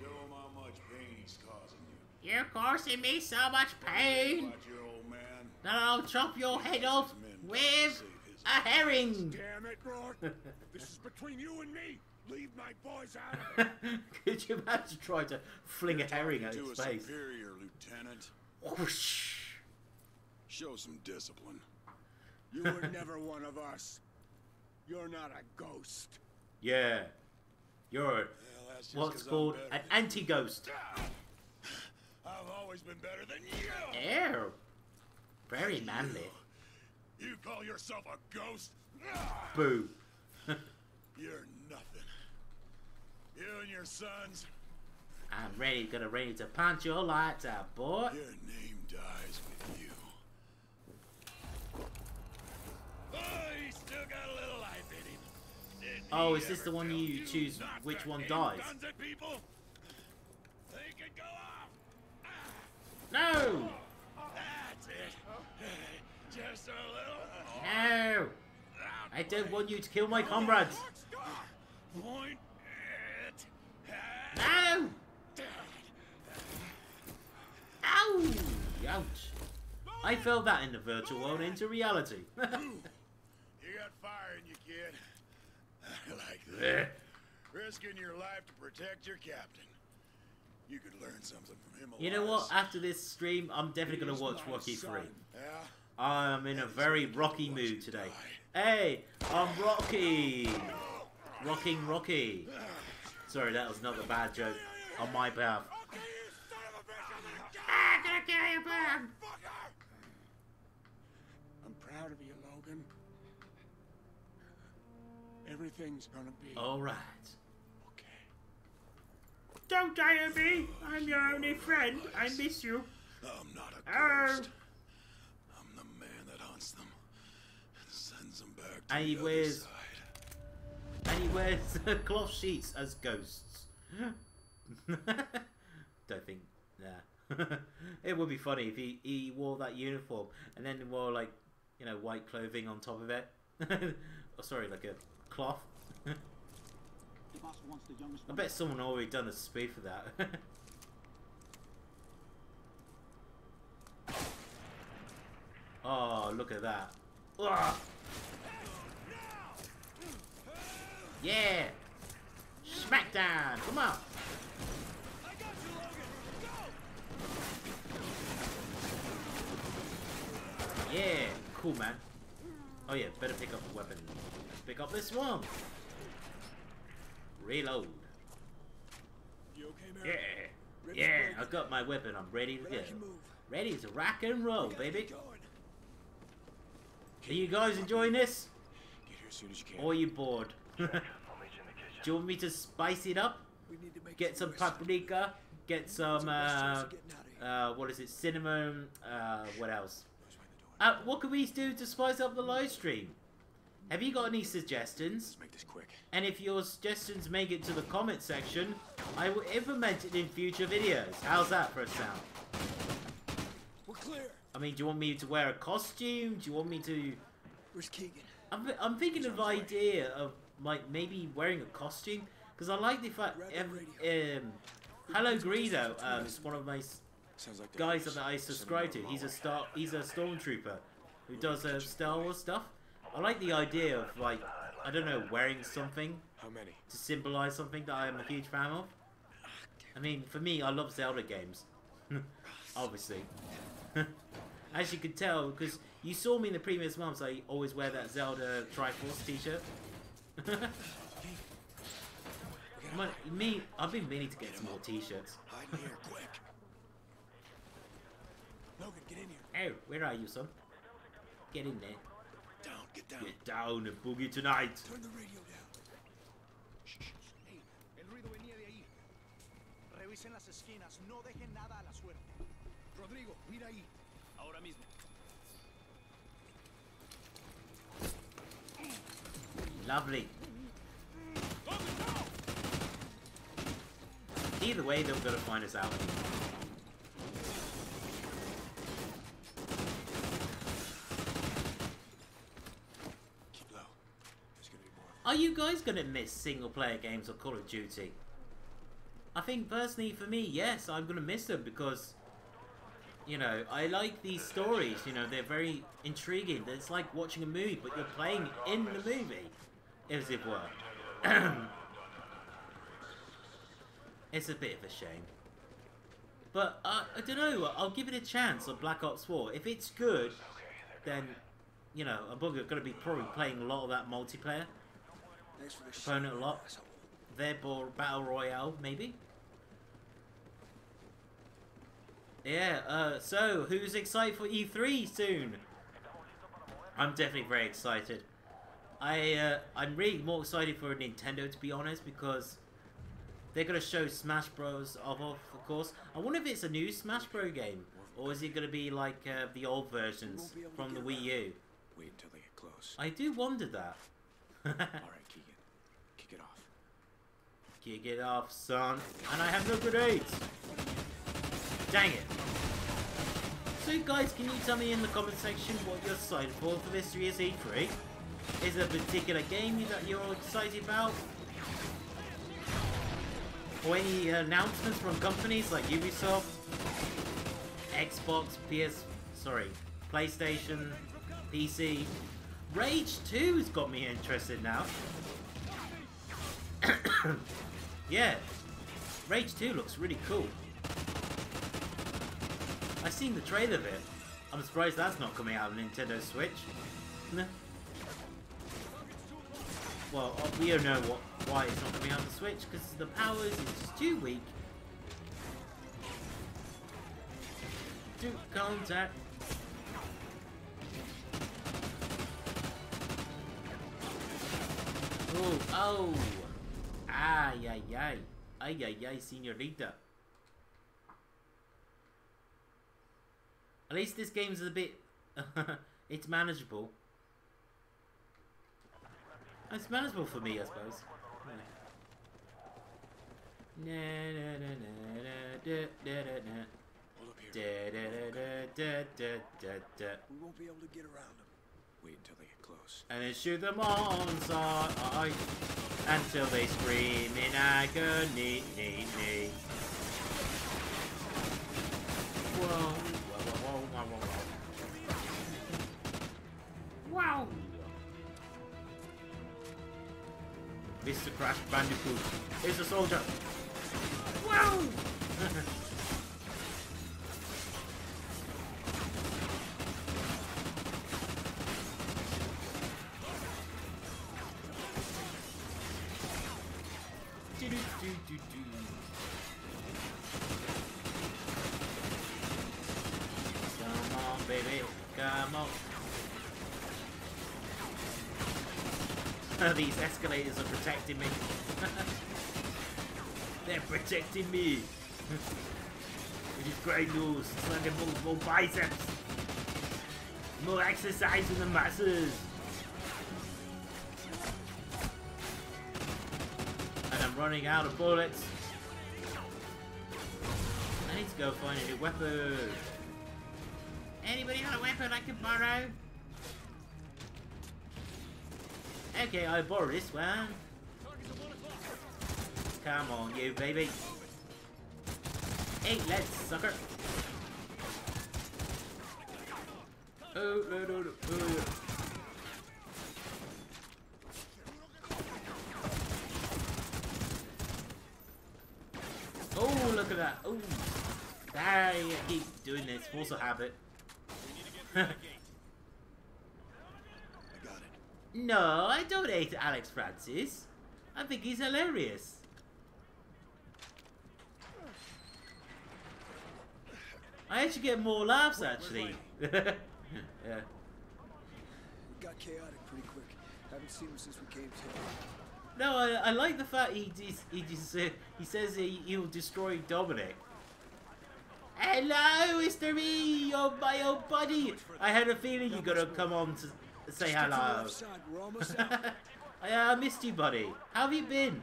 Show him how much pain he's causing you. You're causing me so much pain Watch your old man. that I'll chop your head off with a herring. Damn it, Rourke. <laughs> this is between you and me. Leave my boys out of it. <laughs> Could you imagine trying to fling a herring at to his a face? superior, Lieutenant. Whoosh. Show some discipline. You were <laughs> never one of us. You're not a ghost. Yeah. You're Well, that's just what's called an anti-ghost. Ah! I've always been better than you. Ew. Very manly. You call yourself a ghost? Boo. <laughs> You're nothing. You and your sons, I'm ready, gonna ready to punch your lights out, boy. your name dies with you. Oh, he's still got a little life in him. Didn't Oh, is this the one you choose which one dies? Guns at people? They can go off. No! That's it. Just a little. No! I don't want you to kill my comrades. Point it. No! Ow! Ouch. I felt that in the virtual world into reality. <laughs> You got fire in you, kid. I <laughs> like that. Risking your life to protect your captain. You could learn something from him. you know what? After this stream, I'm definitely gonna watch my Rocky 3. Yeah. I'm in a very rocky mood today. Hey, I'm Rocky! Rocking Rocky. Sorry, that was not a bad joke on my behalf. Okay, you son of a bitch! I'm gonna kill I'm you, man! Fucker! I'm proud of you, Logan. Everything's gonna be Alright. Okay. Don't die on me! I'm your only friend. I miss you. I'm not a Oh. ghost. I'm the man that hunts them and sends them back to And he the wears- other side. And he wears <laughs> cloth sheets as ghosts. <laughs> Don't think. Nah. <laughs> it would be funny if he, he wore that uniform and then wore, like, you know, white clothing on top of it. oh, sorry, like a cloth. I bet someone already done a spoof for that. <laughs> oh, look at that. Ugh. Yeah! Smackdown! Come on! Yeah! Cool, man. Oh yeah, better pick up a weapon. Pick up this one! Reload. You okay, Yeah! Mary? Ready to Yeah, break? I got my weapon. I'm ready to go. Ready to move. Ready to rock and roll, baby. get. Are you guys enjoying this? Get here as soon as you can. Or are you bored? <laughs> Do you want me to spice it up? We need to make Get some noise. paprika, get some, Some best chance uh, of getting out of here. uh, what is it, cinnamon, uh, what else? Noise by the door. Uh, what can we do to spice up the live stream? Have you got any suggestions? Let's make this quick. And if your suggestions make it to the comment section, I will implement it in future videos. How's that for a sound? We're clear. I mean, do you want me to wear a costume? Do you want me to... Where's Keegan? I'm, I'm thinking of the idea of like maybe wearing a costume because I like the fact um, Hello Greedo um, is one of my Sounds like guys that I subscribe to. He's a star. He's a <laughs> stormtrooper who does uh, Star Wars stuff. I like the idea of like I don't know wearing something How many? to symbolize something that I am a huge fan of. I mean, for me, I love Zelda games, <laughs> obviously. <laughs> As you could tell, because you saw me in the previous months, I always wear that Zelda Triforce T-shirt. <laughs> Me, I've been meaning to get some more T-shirts. Hide here, quick. Logan, get in here. Oh, where are you, son? Get in there. Down, get down. Get down and boogie tonight. Turn the radio down. Hey, el ruido venía de ahí. Revisen las esquinas, no dejen nada a la suerte. Rodrigo, mira ahí. Ahora mismo. Lovely. Either way, they're gonna find us out. Keep low. There's gonna be more. Are you guys gonna miss single player games of Call of Duty? I think personally for me, yes, I'm gonna miss them because you know, I like these stories, you know, they're very intriguing. It's like watching a movie, but you're playing in the movie, as it were. <clears throat> it's a bit of a shame. But uh, I don't know, I'll give it a chance on Black Ops 4. If it's good, then, you know, I'm going to be probably playing a lot of that multiplayer. Thanks for the shit. Phone it a lot. asshole. Therefore, Battle Royale, maybe? Yeah, uh, so, who's excited for E3 soon? I'm definitely very excited. I, uh, I'm really more excited for Nintendo, to be honest, because they're going to show Smash Bros. of, of course. I wonder if it's a new Smash Bros. game, or is it going to be like uh, the old versions be able to from the Wii U? Wait until they get close. I do wonder that. <laughs> All right, Keegan. Kick it off. Kick it off, son. And I have no grenades. Dang it. So guys, can you tell me in the comment section what you're excited for for this year's E3? Is there a particular game that you're excited about? Or any announcements from companies like Ubisoft, Xbox, PS, sorry, PlayStation, PC. Rage 2 has got me interested now. <coughs> <coughs> <coughs> yeah, Rage 2 looks really cool. I've seen the trailer of it. I'm surprised that's not coming out on Nintendo Switch. Nah. Well, uh, we don't know what why it's not coming out on the Switch because the powers is just too weak. To contact. Oh, oh. Ay, ay, ay. Ay, ay, ay, senorita. At least this game's a bit... <laughs> it's manageable. It's manageable for me, I suppose. We won't be able to get around them. Wait until they. And then shoot them on sight until they scream in agony. Nee, nee. Whoa, whoa, whoa, whoa, whoa, whoa. Wow! Mr. Crash Bandicoot is a soldier. Wow! On. These escalators are protecting me. <laughs> They're protecting me. <laughs> Which is great news. It's like a more biceps. More exercise in the masses. And I'm running out of bullets. I need to go find a new weapon. Weapon I can borrow? Okay, I borrow this one. Come on, you baby. Hey, let's sucker. Oh, no, no, no. Oh. Oh, look at that. Oh. I keep doing this. Of habit. I got it. No, I don't hate Alex Francis. I think he's hilarious. I actually get more laughs actually. <laughs> yeah. Got chaotic pretty quick. Haven't seen him since we came to. No, I, I like the fact he just, he just uh, he says he, he'll destroy Dominic. Hello, Mr. Me, you're my old buddy. I had a feeling you're gonna come on to say Stick to the hello. left side, We're almost <laughs> out. I, uh, missed you, buddy. How have you been?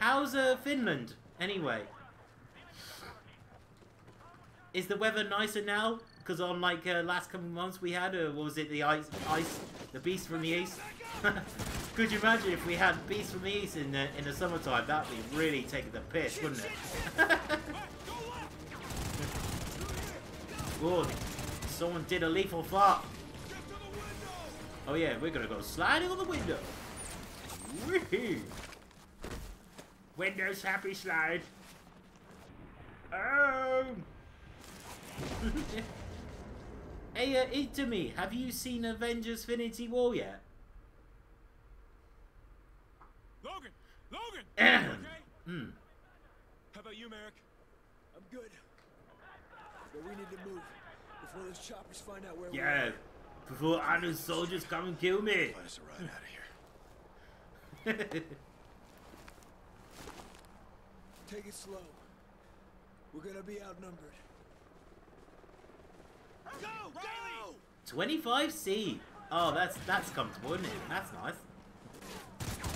How's uh, Finland, anyway? Is the weather nicer now? Because on like uh, last couple months we had, uh, what was it, the ice, ice, the beast from the east? <laughs> Could you imagine if we had beast from the east in the in the summertime? That'd be really taking the piss, wouldn't it? <laughs> Good. Someone did a lethal fart. Oh yeah, we're gonna go sliding on the window. Woohoo! Windows happy slide. Oh! <laughs> hey, uh, Itami, have you seen Avengers Infinity War yet? Logan! Logan! Okay? Hmm. How about you, Merrick? I'm good. But we need to move before those choppers find out where we Yeah. are. Before Anna's soldiers come and kill me. Find us a ride out of here. <laughs> Take it slow. We're gonna be outnumbered. Go! Go! 25C. Oh, that's that's comfortable, isn't it? That's nice.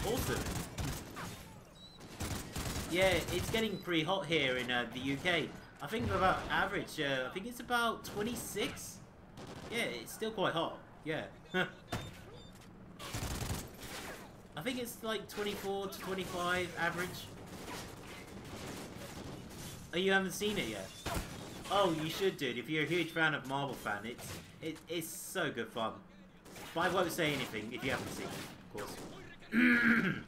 Awesome. Yeah, it's getting pretty hot here in uh, the UK. I think about average. Uh, I think it's about 26. Yeah, it's still quite hot. Yeah. <laughs> I think it's like 24 to 25 average. Oh, you haven't seen it yet? Oh, you should, dude. If you're a huge fan of Marvel fan, it's it, it's so good fun. But I won't say anything if you haven't seen it, of course. <clears throat>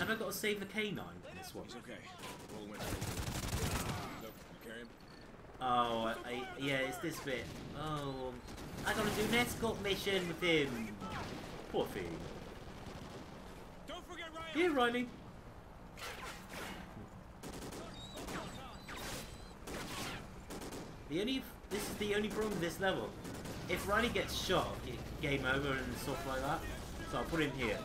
Have I got to save the canine in this one? He's okay. Roll went. Look, you carry him? Oh, I, I, yeah, it's this bit. Oh, I gotta do an escort mission with him. Poor thing. Don't forget Riley! Here, Riley. The only this is the only problem with this level. If Riley gets shot, it, game over and stuff like that. So I'll put him here.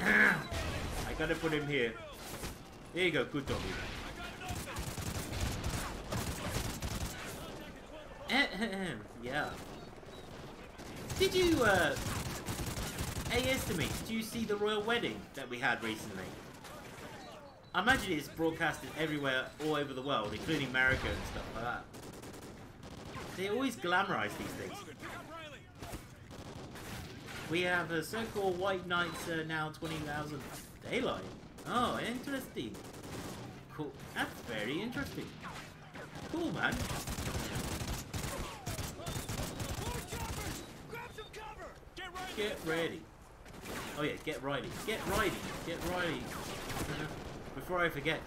<clears throat> I gotta put him here. There you go, good doggy. Yeah. Did you, uh... Estimate, did you see the royal wedding that we had recently? I imagine it's broadcasted everywhere, all over the world, including America and stuff like that. They always glamorize these things. We have a so-called white knights uh, now 20,000 daylight. Oh, interesting. Cool. That's very interesting. Cool, man. Get ready. Oh yeah, get Riley. Get Riley. Get Riley. Before I forget.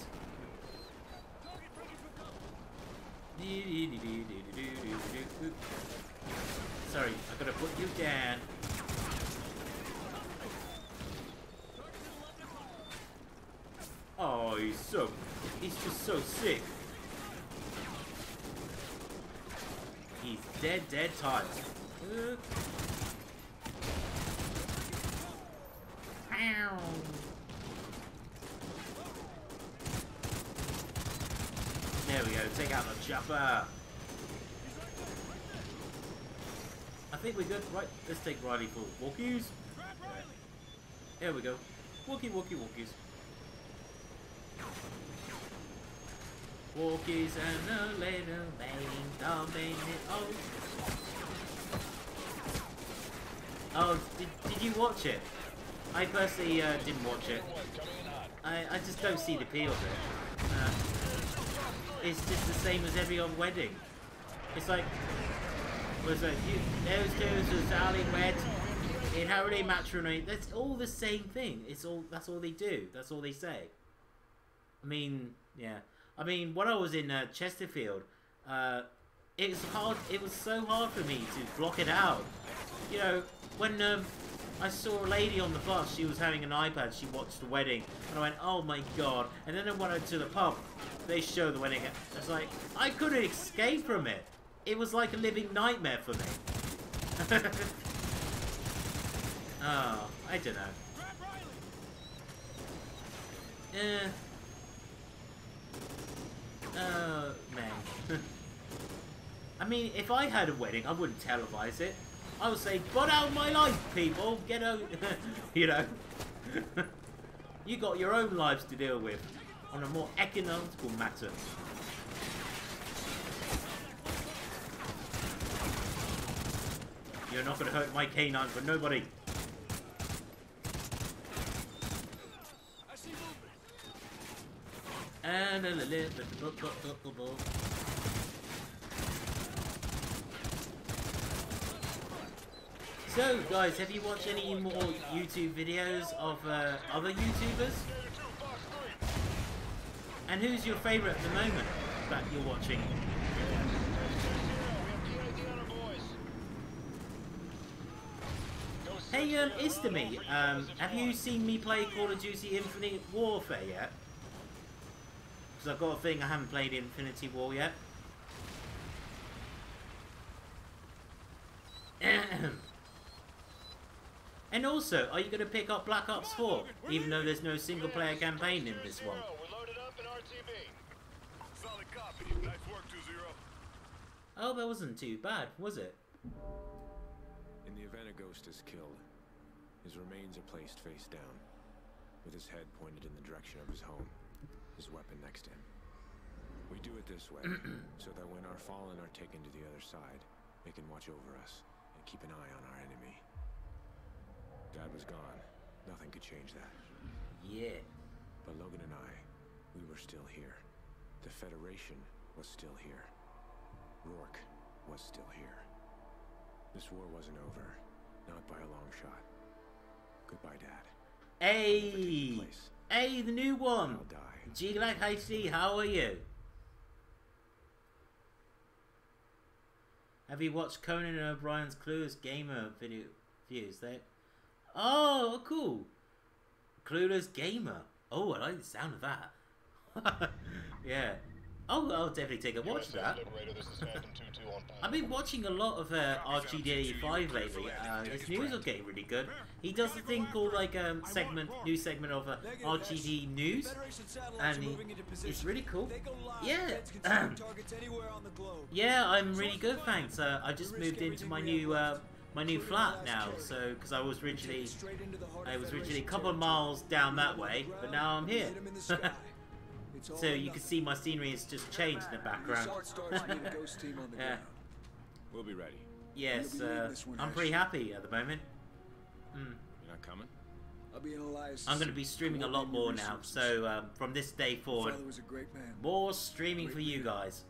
Sorry, I gotta put you down. Oh, he's so... He's just so sick. He's dead, dead tired. There we go, take out the chopper. I think we're good. Right, let's take Riley for walkies. There we go. Walkie, walkie, walkies. Walkies and a little dumping it. Oh. Oh, did, did you watch it? I personally uh, didn't watch it. I, I just don't see the appeal of it. Uh, it's just the same as every other wedding. It's like, was like, you, those two was Sally wed in holiday matrimony. That's all the same thing. It's all that's all they do. That's all they say. I mean, yeah. I mean, when I was in uh, Chesterfield, uh, it was hard. It was so hard for me to block it out. You know, when um, I saw a lady on the bus, she was having an iPad. She watched the wedding, and I went, "Oh my god!" And then I went to the pub, they show the wedding. It's like I couldn't escape from it. It was like a living nightmare for me. oh, <laughs> I don't know. Eh. Oh, man. <laughs> I mean, if I had a wedding, I wouldn't televise it. I would say, "Put out of my life, people! Get out!" <laughs> you know. <laughs> you got your own lives to deal with on a more economical matter. You're not going to hurt my canine for nobody. And a little bit. So, guys, have you watched any more YouTube videos of uh, other YouTubers? And who's your favourite at the moment that you're watching? Hey, um, Istami, um, have you seen me play Call of Duty Infinite Warfare yet? Because I've got a thing I haven't played Infinity War yet. <clears throat> and also, are you going to pick up Black Ops 4? Even though there's no single player campaign in this one. Oh, that wasn't too bad, was it? In the event a ghost is killed, his remains are placed face down, with his head pointed in the direction of his home, his weapon next to him. We do it this way, <clears throat> so that when our fallen are taken to the other side, they can watch over us and keep an eye on our enemy. Dad was gone. Nothing could change that. Yeah. But Logan and I, we were still here. The Federation was still here. Rourke was still here. This war wasn't over. Not by a long shot. Goodbye, Dad. Hey! Hey, the new one! I'll die. G-Lag how are you? Have you watched Conan and O'Brien's Clueless Gamer video views? They, oh, cool. Clueless Gamer. Oh, I like the sound of that. <laughs> yeah. Oh, I'll definitely take a watch of that. I've been watching a lot of uh, RGD5 lately. Uh, his news are getting really good. He does a thing called like a um, segment, new segment of uh, RGD News, and he, <clears throat> it's really cool. Yeah, yeah, I'm really good, thanks. Uh, I just moved into my new uh, my new flat now, so because I was originally I was originally a couple of miles down that way, but now I'm here. <laughs> So you can see my scenery has just changed in the background. <laughs> yeah. We'll be ready. Yes, uh, I'm pretty happy at the moment. Mm. You're not coming? I'll be in Elias. I'm going to be streaming a lot more now, so um, from this day forward, more streaming for you guys.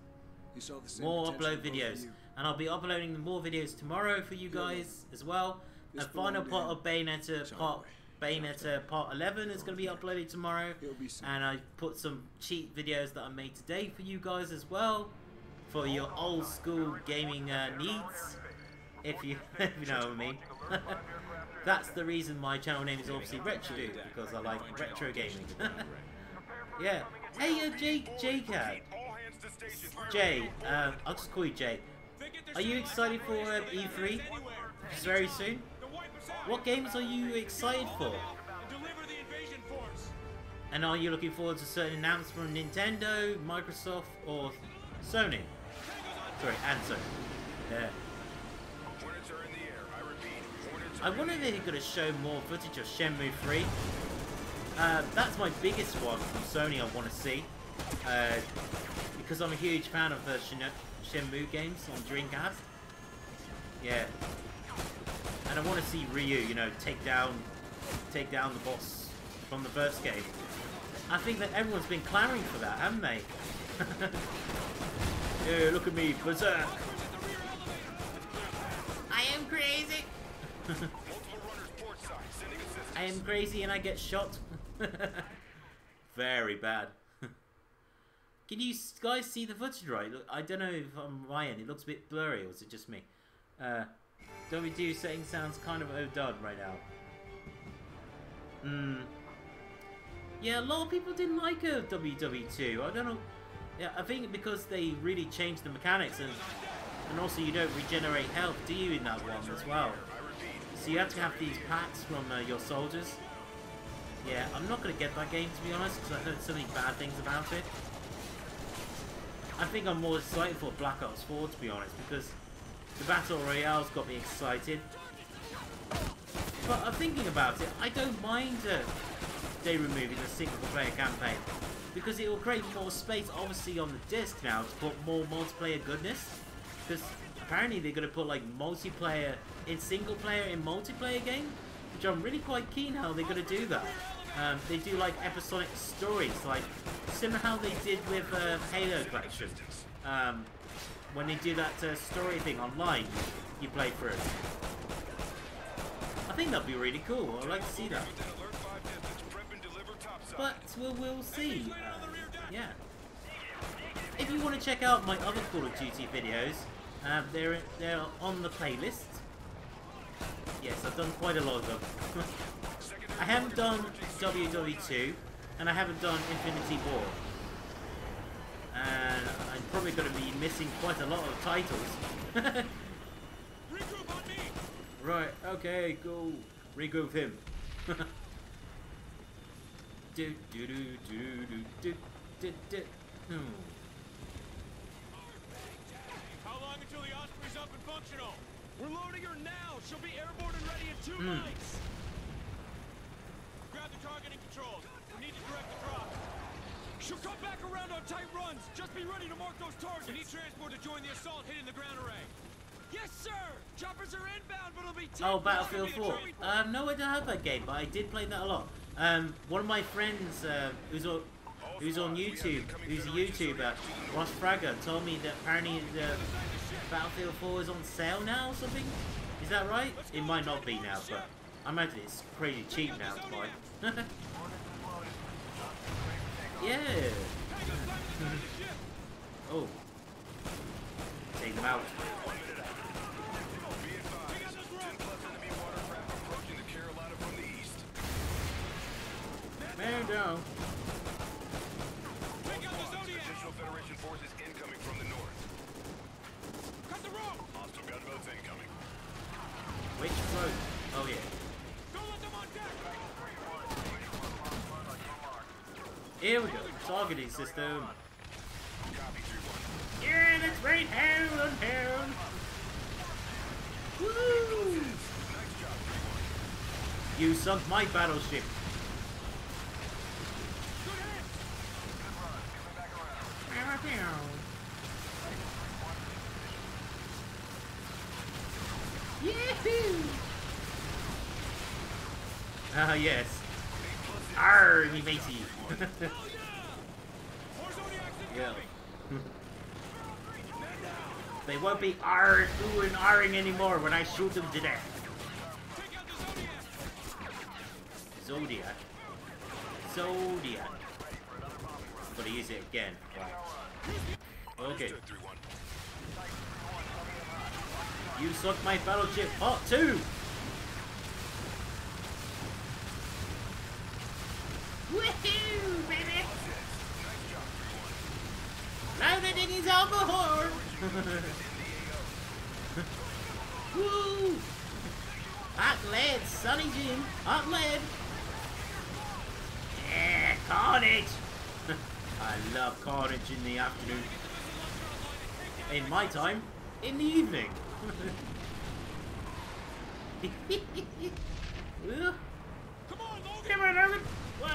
More upload videos. And I'll be uploading more videos tomorrow for you guys as well. A final part of Bayonetta part Bayonetta Part 11 is going to be uploaded tomorrow. And I put some cheat videos that I made today for you guys as well. For your old school gaming uh, needs. If you, <laughs> if you know what I mean. <laughs> That's the reason my channel name is obviously Retrodude, because I like retro gaming. <laughs> yeah. Hey, uh, Jay, J-Cat. Jay, uh, I'll just call you Jay. Are you excited for uh, E3? It's very soon. What games are you excited for? And are you looking forward to certain announcements from Nintendo, Microsoft, or Sony? Sorry, and Sony. Yeah. I wonder if they're going to show more footage of Shenmue 3. Uh, that's my biggest one from Sony I want to see. Uh, because I'm a huge fan of the Shenmue games on Dreamcast. Yeah. And I want to see Ryu, you know, take down, take down the boss from the first game. I think that everyone's been clamoring for that, haven't they? <laughs> yeah, look at me, berserk. I am crazy. <laughs> I am crazy and I get shot. <laughs> Very bad. Can you guys see the footage right? Look, I don't know if on my end it looks a bit blurry or is it just me? Uh, W2 setting sounds kind of overdone right now. Hmm. Yeah, a lot of people didn't like a WW2. I don't know. Yeah, I think because they really changed the mechanics and and also you don't regenerate health, do you, in that one as well? So you have to have these packs from uh, your soldiers. Yeah, I'm not going to get that game to be honest because I heard so many bad things about it. I think I'm more excited for Black Ops 4 to be honest because the Battle Royale's got me excited. But I'm thinking about it, I don't mind uh, they removing the single player campaign. Because it will create more space obviously on the disc now to put more multiplayer goodness. Because apparently they're going to put like multiplayer in single player in multiplayer game which I'm really quite keen how they're going to do that. Um, they do like episodic stories like similar how they did with uh, Halo Collection. Um, when they do that uh, story thing online you play through I think that'd be really cool I'd like to see that but we'll, we'll see. Uh, yeah. If you want to check out my other Call of Duty videos, um, they're they're on the playlist. Yes, I've done quite a lot of them. <laughs> I haven't done WW2, and I haven't done Infinity War we're going to be missing quite a lot of titles. <laughs> right, okay, go. Regroup him. <laughs> do, do, do, do, do, do, do, do. Oh. How long until the Osprey's up and functional? We're loading her now. She'll be airborne and ready in two mm. nights. Grab the targeting controls. We need to direct the drop. She'll come back around on tight runs. Just be ready to mark those targets. We need transport to join the assault hitting the ground array. Yes, sir. Choppers are inbound, but it'll be. Oh, Battlefield 4. Um, no, I don't have that game, but I did play that a lot. Um, one of my friends uh, who's on who's on YouTube, who's a YouTuber, Ross Fraga, told me that apparently the Battlefield 4 is on sale now or something. Is that right? It might not be now, but I imagine it's crazy cheap now to buy. <laughs> yeah. oh. Take them out. Man down. Additional Federation forces incoming from the north. Cut the rope. Gunboats incoming. Which road? Oh yeah. Don't let them on deck. Here we go. Targeting system. Yeah, that's right. Hell on hell. Woo! You sunk my battleship. Yahoo! Ah, yes. Arr, me matey. Zodiacs yeah. <laughs> they won't be arr, ooh, and arring anymore when I shoot them to death. Zodiac. Zodiac. But he use it again. Wow. Okay. You suck my battleship part two! Woohoo, baby! Now the digging's on the horn! <laughs> Woo! Hot lead, Sonny Jim, hot lead! Yeah, carnage! <laughs> I love carnage in the afternoon. In my time, in the evening. <laughs> Well, Come on, Logan. Come on, Logan. Wah.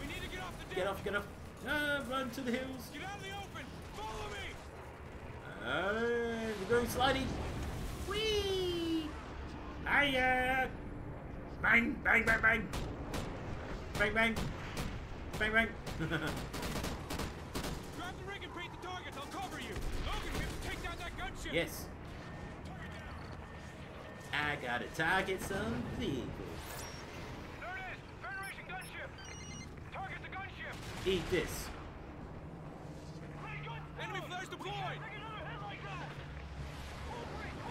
We need to get off. Get get. Ah, run to the hills. Get out of the open. Follow me. Ah, we're going sliding. Whee! Hiya! Bang, bang, bang, bang. Bang, bang. Bang, bang. <laughs> Grab the rig and paint the targets. I'll cover you. Logan, we have to take down that gunship. yes. I gotta target some people. There it is! Federation gunship! Target the gunship! Eat this. Enemy flares deployed. Take another hit like that!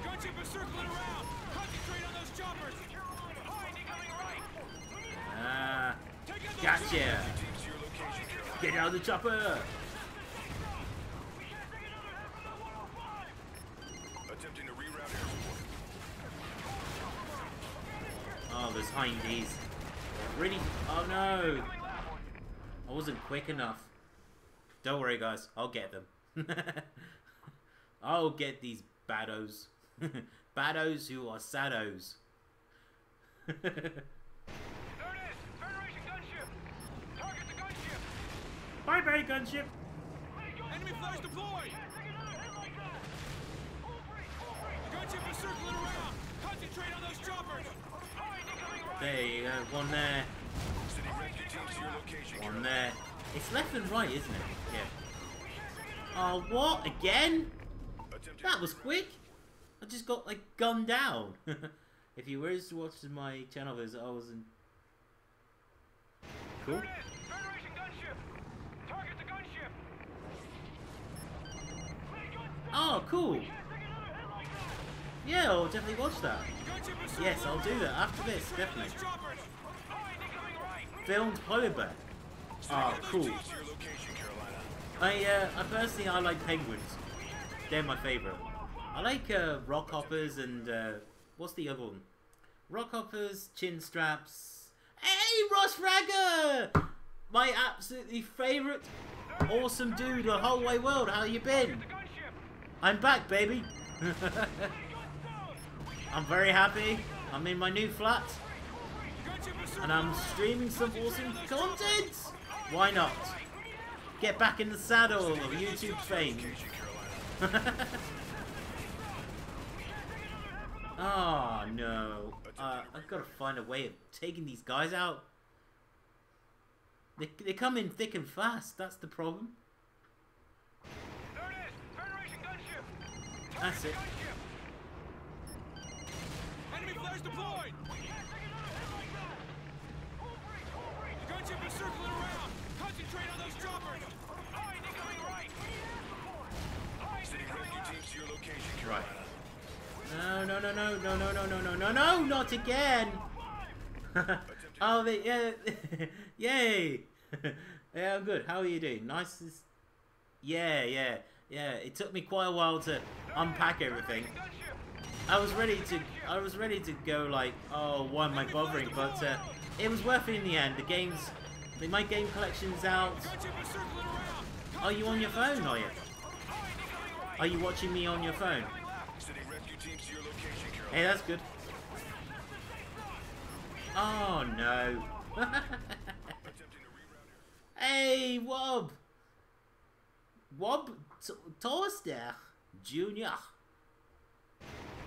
Gunship is circling around. Concentrate on those choppers. Incoming right! Ah, those gotcha. choppers. Teams to your location, Carolina. Get out of the chopper! Attempting to reroute air. Oh, those hindies. Really? Oh no! I wasn't quick enough. Don't worry, guys. I'll get them. <laughs> I'll get these baddos. <laughs> baddos who are saddos. <laughs> There it is! Federation gunship! Target the gunship! bye bye, gunship! Enemy flash deployed! Gunship is circling around! Concentrate on those choppers! There you go. One there. City rescue teams to your location. One there. It's left and right, isn't it? Yeah. Oh, what? Again? That was quick. I just got like gunned down. <laughs> if you were to watch my channel vids, I wasn't. Cool. There it is! Federation gunship! Target the gunship! Oh, cool. Yeah, I'll definitely watch that. Yes, I'll do that after this, definitely. Filmed polar bear. Oh, cool. teams to your location, Carolina. I, uh, I personally, I like penguins. They're my favorite. I like uh, rock hoppers and uh, what's the other one? Rock hoppers, chin straps. Hey, Ross Fragger! My absolutely favorite, awesome dude, the whole way world. How you been? I'm back, baby. <laughs> I'm very happy. I'm in my new flat, and I'm streaming some awesome content. Why not? Get back in the saddle of YouTube fame. Oh <laughs> no. Uh, I've got to find a way of taking these guys out. They, they come in thick and fast, that's the problem. That's it. Enemy flash deployed! The gunship is circling around! Concentrate on those choppers! City rescue teams to your location, Right. No, no, no, no, no, no, no, no, no, no, no, not again! oh, they, yeah, yay! yeah, I'm good. How are you doing? Nice. as- Yeah, yeah, yeah. It took me quite a while to unpack everything. I was ready to, I was ready to go like, oh, why am I bothering? But uh, it was worth it in the end. The game's, my game collection's out. Gunship is circling around! Are you on your phone? Are you? Are you watching me on your phone? City rescue teams to your location, Carolina. Hey, that's good. Oh no. Attempting to reroute air hey, Wob. Wob T- Toaster Junior.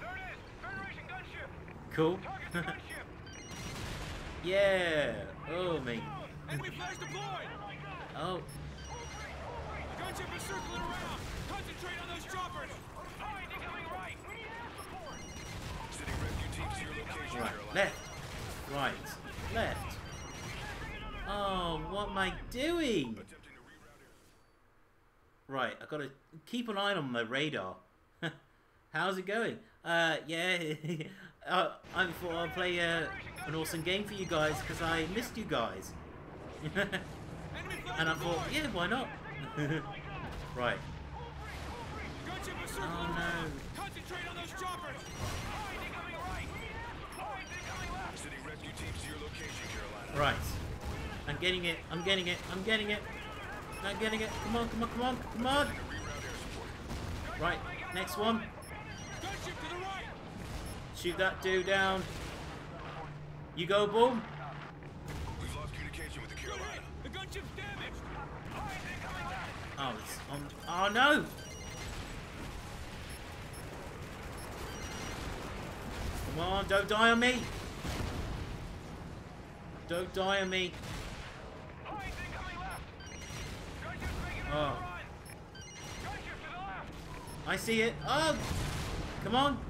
There it is! Federation gunship! Cool. Target the gunship! yeah. Oh me. Enemy flash deployed! Oh. Gunship is circling around! Concentrate on those choppers! City rescue teams to your location, Right. Left. Right. Left. Oh, what am I doing? Attempting to reroute air Right, I gotta keep an eye on my radar. <laughs> How's it going? Uh, yeah, <laughs> uh, I thought I'd play uh, an awesome game for you guys because I missed you guys. <laughs> And I thought, yeah, why not? <laughs> right. The gunship is circling Oh, no. Concentrate on those choppers! City rescue teams to your location, Carolina. Right. I'm getting it. I'm getting it. I'm getting it. I'm getting it. Come on, come on, come on, come on. To reroute air support. Right. Next one. Shoot that dude down. You go, boom. We've lost communication with the Good Carolina. hit! The gunship's damaged! Oh, it's on. Oh no! Come on, don't die on me! Don't die on me! Oh, I see it. Oh, come on!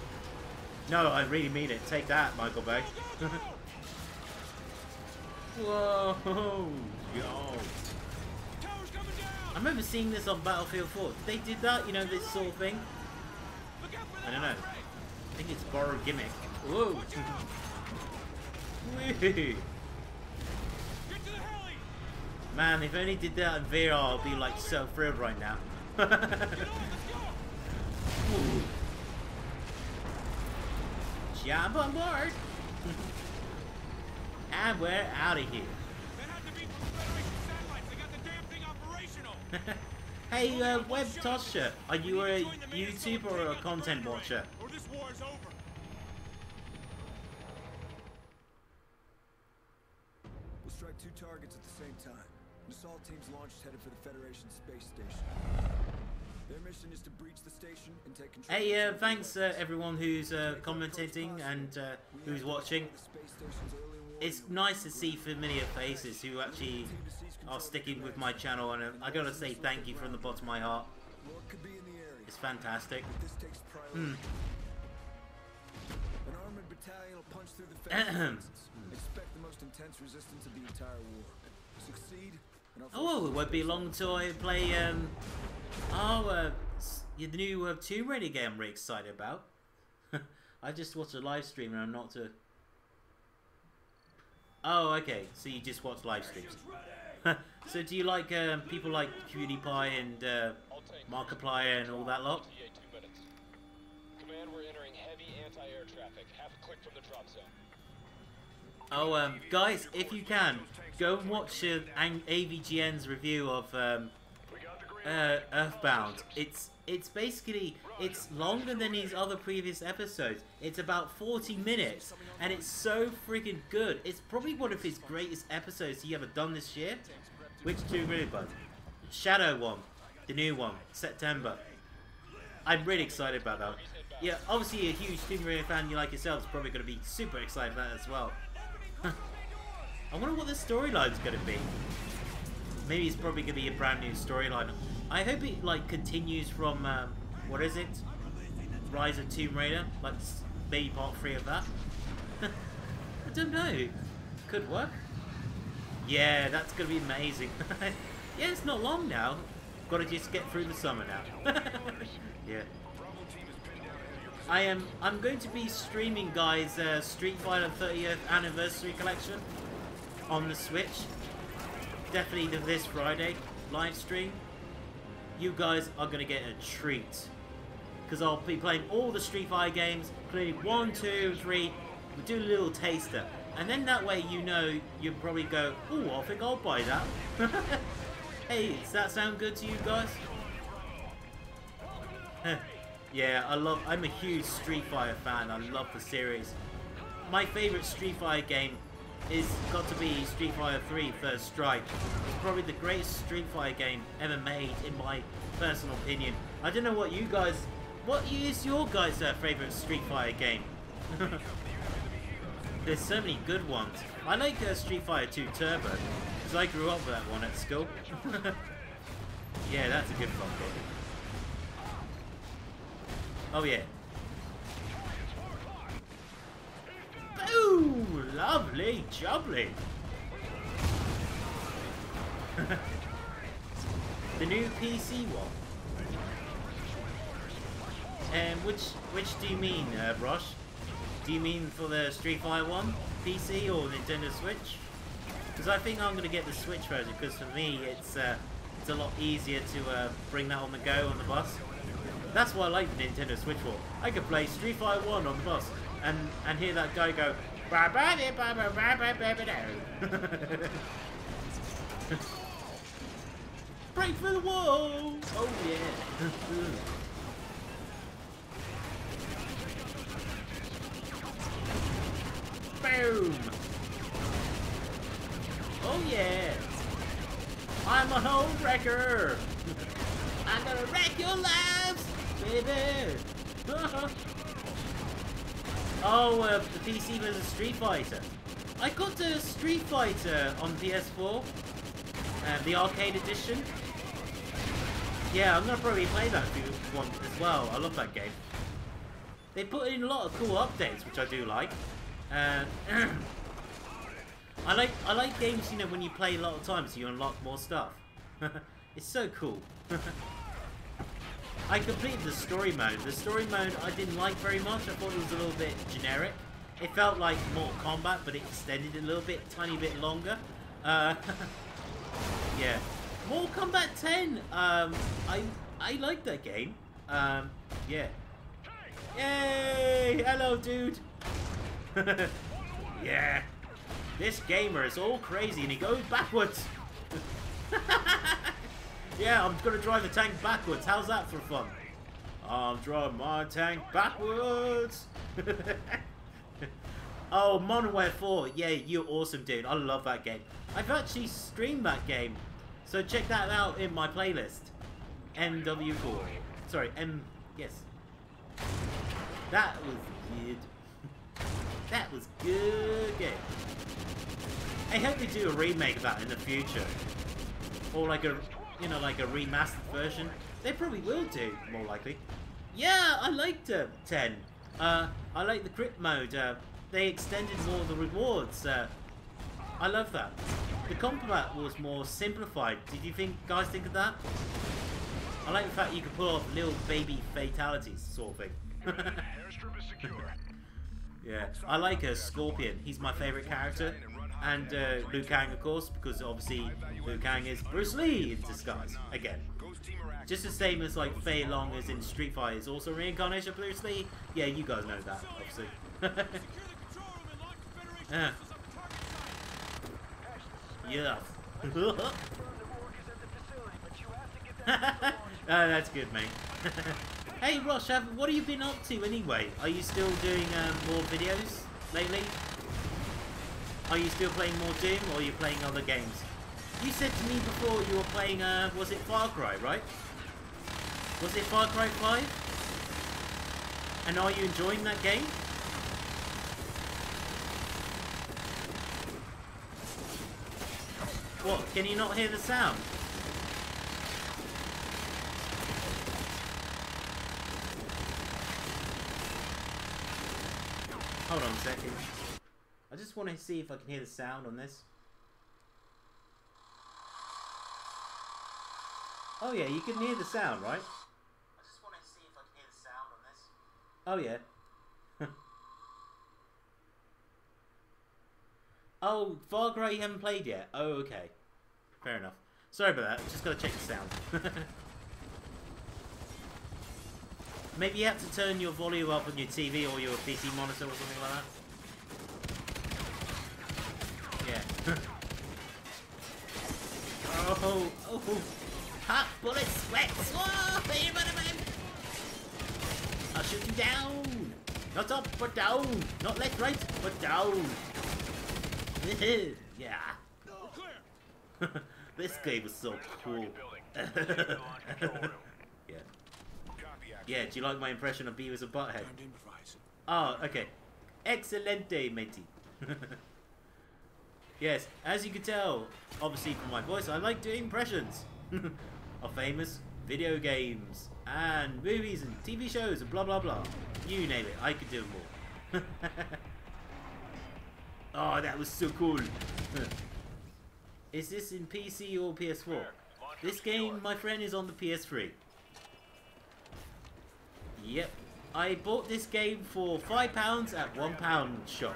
no, I really mean it. Take that, Michael Bay. <laughs> Whoa, yo. Tower's coming down! I remember seeing this on Battlefield 4. They did that? You know, this sort of thing? Look out for I don't know. I think it's borrowed gimmick. Whoa. Whee. Get to the heli! Man, if only did that in VR, I'd be like so thrilled right now. <laughs> Get on, let's go! Ooh. Jump on board! and we're out of here. That had to be from Federation satellites. They got the damn thing operational. <laughs> hey, uh, Web Tosha, are you a YouTuber or a content watcher? Or this war is over. We'll strike two targets at the same time. An assault team's launched headed for the Federation space station. Hey, uh, thanks uh, everyone who's uh, Make commentating and uh, who's watching. the space station's early warning It's nice to see familiar faces who actually are sticking with my channel, and I gotta say thank you from the bottom of my heart. War could be in the area. It's fantastic. but this takes priority. Hmm. An armored battalion will punch through the. <clears throat> Expect the most intense resistance of the entire war. Succeed, Oh, it won't be long till I play, um, oh, uh, the new uh, Tomb Raider game I'm really excited about. <laughs> I just watched a live stream and I'm not to... Oh, okay, so you just watch live streams. <laughs> so do you like, um, people like PewDiePie and, uh, Markiplier and all that lot? TA two minutes. Command, we're entering heavy anti-air traffic. Half a click from the drop zone. Oh, um, guys, if you can, go and watch uh, AVGN's review of um, uh, Earthbound. It's it's basically it's longer than his other previous episodes. It's about 40 minutes, and it's so freaking good. It's probably one of his greatest episodes he ever done this year. Which two really, bud? Shadow one, the new one, September. I'm really excited about that. Yeah, obviously a huge Tomb Raider fan you like yourself is probably going to be super excited about that as well. <laughs> I wonder what the storyline's going to be. Maybe it's probably going to be a brand new storyline. I hope it like continues from um, what is it? Rise of Tomb Raider, like maybe part three of that. <laughs> I don't know. Could work. Yeah, that's to be amazing. <laughs> yeah, it's not long now. Got to just get through the summer now. <laughs> yeah. I am. I'm going to be streaming, guys. Uh, Street Fighter 30th Anniversary Collection on the Switch. Definitely the- this Friday live stream. You guys are gonna get a treat because I'll be playing all the Street Fighter games, including one, two, three. We'll do a little taster, and then that way you know you'll probably go, "Oh, I think I'll buy that." <laughs> hey, does that sound good to you guys? <laughs> yeah, I love. I'm a huge Street Fighter fan. I love the series. My favorite Street Fighter game is got to be Street Fighter 3 First Strike. It's probably the greatest Street Fighter game ever made, in my personal opinion. I don't know what you guys. What is your guys' uh, favorite Street Fighter game? <laughs> There's so many good ones. I like uh, Street Fighter 2 Turbo because I grew up with that one at school. <laughs> yeah, that's a good game. Oh yeah. Ooh, lovely jubbly. <laughs> the new PC one. And which which do you mean, uh, Brosh? Do you mean for the Street Fighter one PC or Nintendo Switch? Because I think I'm gonna get the Switch version. Because for me, it's uh, it's a lot easier to uh, bring that on the go on the bus. That's why I like the Nintendo Switch for. I could play Street Fighter 1 on the bus and, and hear that guy go Break through the wall! Oh yeah! Boom! Oh yeah! I'm a home wrecker! I'm gonna wreck your lives, baby! Oh, uh, the PC versus Street Fighter. I got the Street Fighter on PS4, uh, the arcade edition. Yeah, I'm gonna probably play that if you want as well. I love that game. They put in a lot of cool updates, which I do like. Uh, <clears throat> I like I like games, you know, when you play a lot of times, you unlock more stuff. <laughs> it's so cool. <laughs> I completed the story mode. The story mode I didn't like very much. I thought it was a little bit generic. It felt like Mortal Kombat, but it extended a little bit, tiny bit longer. Uh, <laughs> yeah. Mortal Kombat 10. Um, I I like that game. Um, yeah. Yay! Hello, dude. <laughs> yeah. This gamer is all crazy and he goes backwards. <laughs> yeah, I'm gonna drive the tank backwards. How's that for fun? I'm driving my tank backwards. <laughs> oh, Modern Warfare 4. Yeah, you're awesome, dude. I love that game. I've actually streamed that game. So check that out in my playlist. MW4. Sorry, M... Yes. That was good. <laughs> that was good game. I hope they do a remake of that in the future. Or like a, you know, like a remastered version. They probably will do, more likely. Yeah, I liked uh, 10. Uh, I like the Krypt mode. Uh, they extended more the rewards. Uh, I love that. The combat was more simplified. Did you think, guys, think of that? I like the fact you could pull off little baby fatalities, sort of thing. <laughs> yeah, I like a Scorpion. He's my favorite character. And uh, Liu Kang, of course, because obviously Liu Kang is Bruce Lee in disguise, again. Just the same as like Fei Long is in Street Fighter is also reincarnation of Bruce Lee. Yeah, you guys know that, obviously. <laughs> yeah. <laughs> Oh, that's good, mate. <laughs> hey, Rosh, what have you been up to anyway? Are you still doing um, more videos lately? Are you still playing more Doom, or are you playing other games? You said to me before you were playing, uh, was it Far Cry, right? Was it Far Cry 5? And are you enjoying that game? What, can you not hear the sound? Hold on a second. I just want to see if I can hear the sound on this. Oh yeah, you can hear the sound, right? I just want to see if I can hear the sound on this. Oh yeah. <laughs> Oh, Far Cry you haven't played yet? Oh, okay. Fair enough. Sorry about that. Just gotta check the sound. <laughs> Maybe you have to turn your volume up on your TV or your PC monitor or something like that. Yeah. oh, oh, hot bullets, sweats. Whoa, I'll shoot you down. Not up, but down. Not left, right, but down. yeah. this game is so cool. yeah. Yeah, do you like my impression of Beavis and Butthead? Oh, okay. Excelente, matey. <laughs> yes, as you can tell, obviously from my voice, I like doing impressions <laughs> of famous video games and movies and TV shows and blah blah blah. You name it, I could do more. <laughs> Oh, that was so cool. <laughs> is this in PC or PS4? This game, my friend, is on the PS3. Yep. I bought this game for £5 at £1 shop.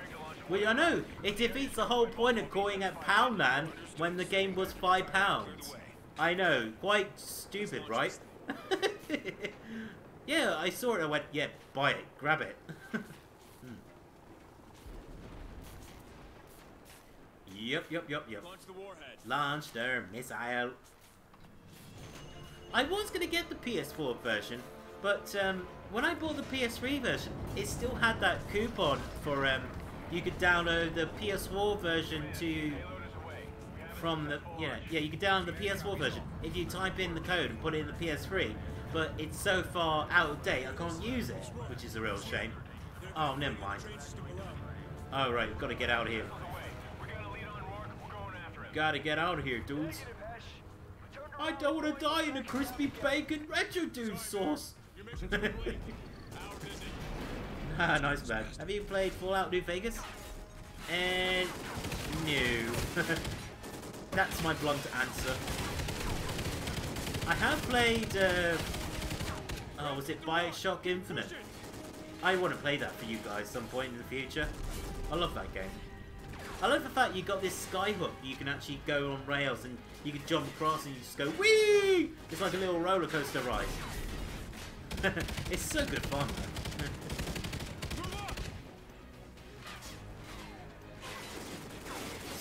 Well, I know, it defeats the whole point of calling it Poundland when the game was £5. I know, quite stupid, right? <laughs> yeah, I saw it I went, yeah, buy it, grab it. <laughs> Yep, yep, yep, yep. Launch the warhead. Launch their missile. I was going to get the PS4 version, but um, when I bought the PS3 version, it still had that coupon for um, you could download the PS4 version to from the yeah yeah you could download the PS4 version if you type in the code and put it in the PS3. But it's so far out of date, I can't use it, which is a real shame. Oh, never mind. Oh right, we've got to get out of here. Gotta get out of here, dudes. I don't want to die in a crispy bacon retro dude sauce. <laughs> ah, <laughs> nice man. Have you played Fallout New Vegas? And no. <laughs> That's my blunt answer. I have played. Uh, oh, was it Bioshock Infinite? I want to play that for you guys some point in the future. I love that game. I love the fact you got this skyhook. You can actually go on rails and you can jump across and you just go wee. It's like a little roller coaster ride. <laughs> it's so good fun. Man.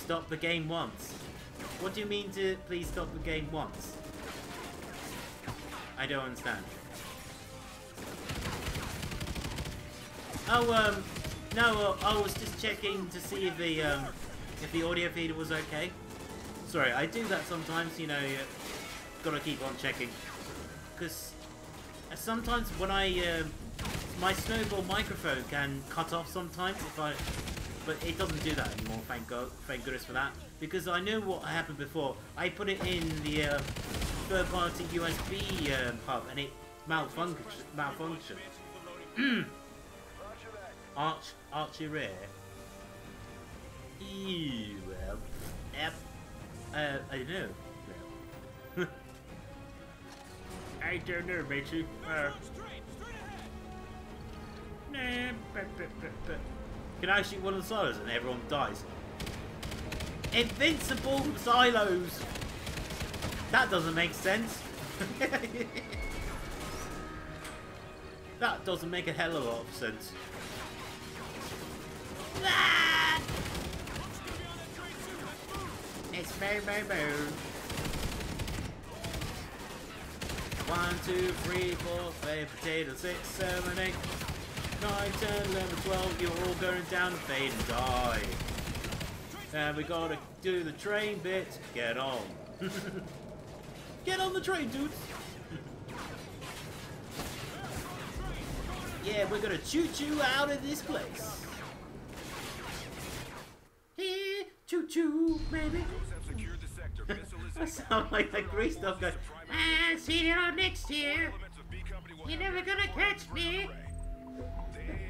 Stop the game once. What do you mean to please stop the game once? I don't understand. Oh, um, no, uh, I was just checking to see if the, um, if the audio feed was okay. Sorry, I do that sometimes, you know, gotta keep on checking. Because sometimes when I, uh, my snowball microphone can cut off sometimes if I, but it doesn't do that anymore, thank God, thank goodness for that. Because I know what happened before. I put it in the uh, third-party USB um, hub and it malfunctioned. malfunctioned. <clears throat> Arch, Archie Rare. Ew, yep. Uh, <laughs> I don't know. I don't know, matey. Uh, nah, but, but, but, but. Can I shoot one of the silos and everyone dies? Invincible silos! That doesn't make sense. <laughs> that doesn't make a hell of a lot of sense. Ah! It's very, very boom. One, two, three, four, five, potato, six, seven, eight, nine, ten, eleven, twelve. You're all going down the fade and die. And we gotta do the train bit. Get on. <laughs> Get on the train, dudes. yeah, we're gonna shoot you out of this place. Hey, choo choo, baby. <laughs> I sound like that great stuff guy. Ah, see you next year. You're never gonna catch me.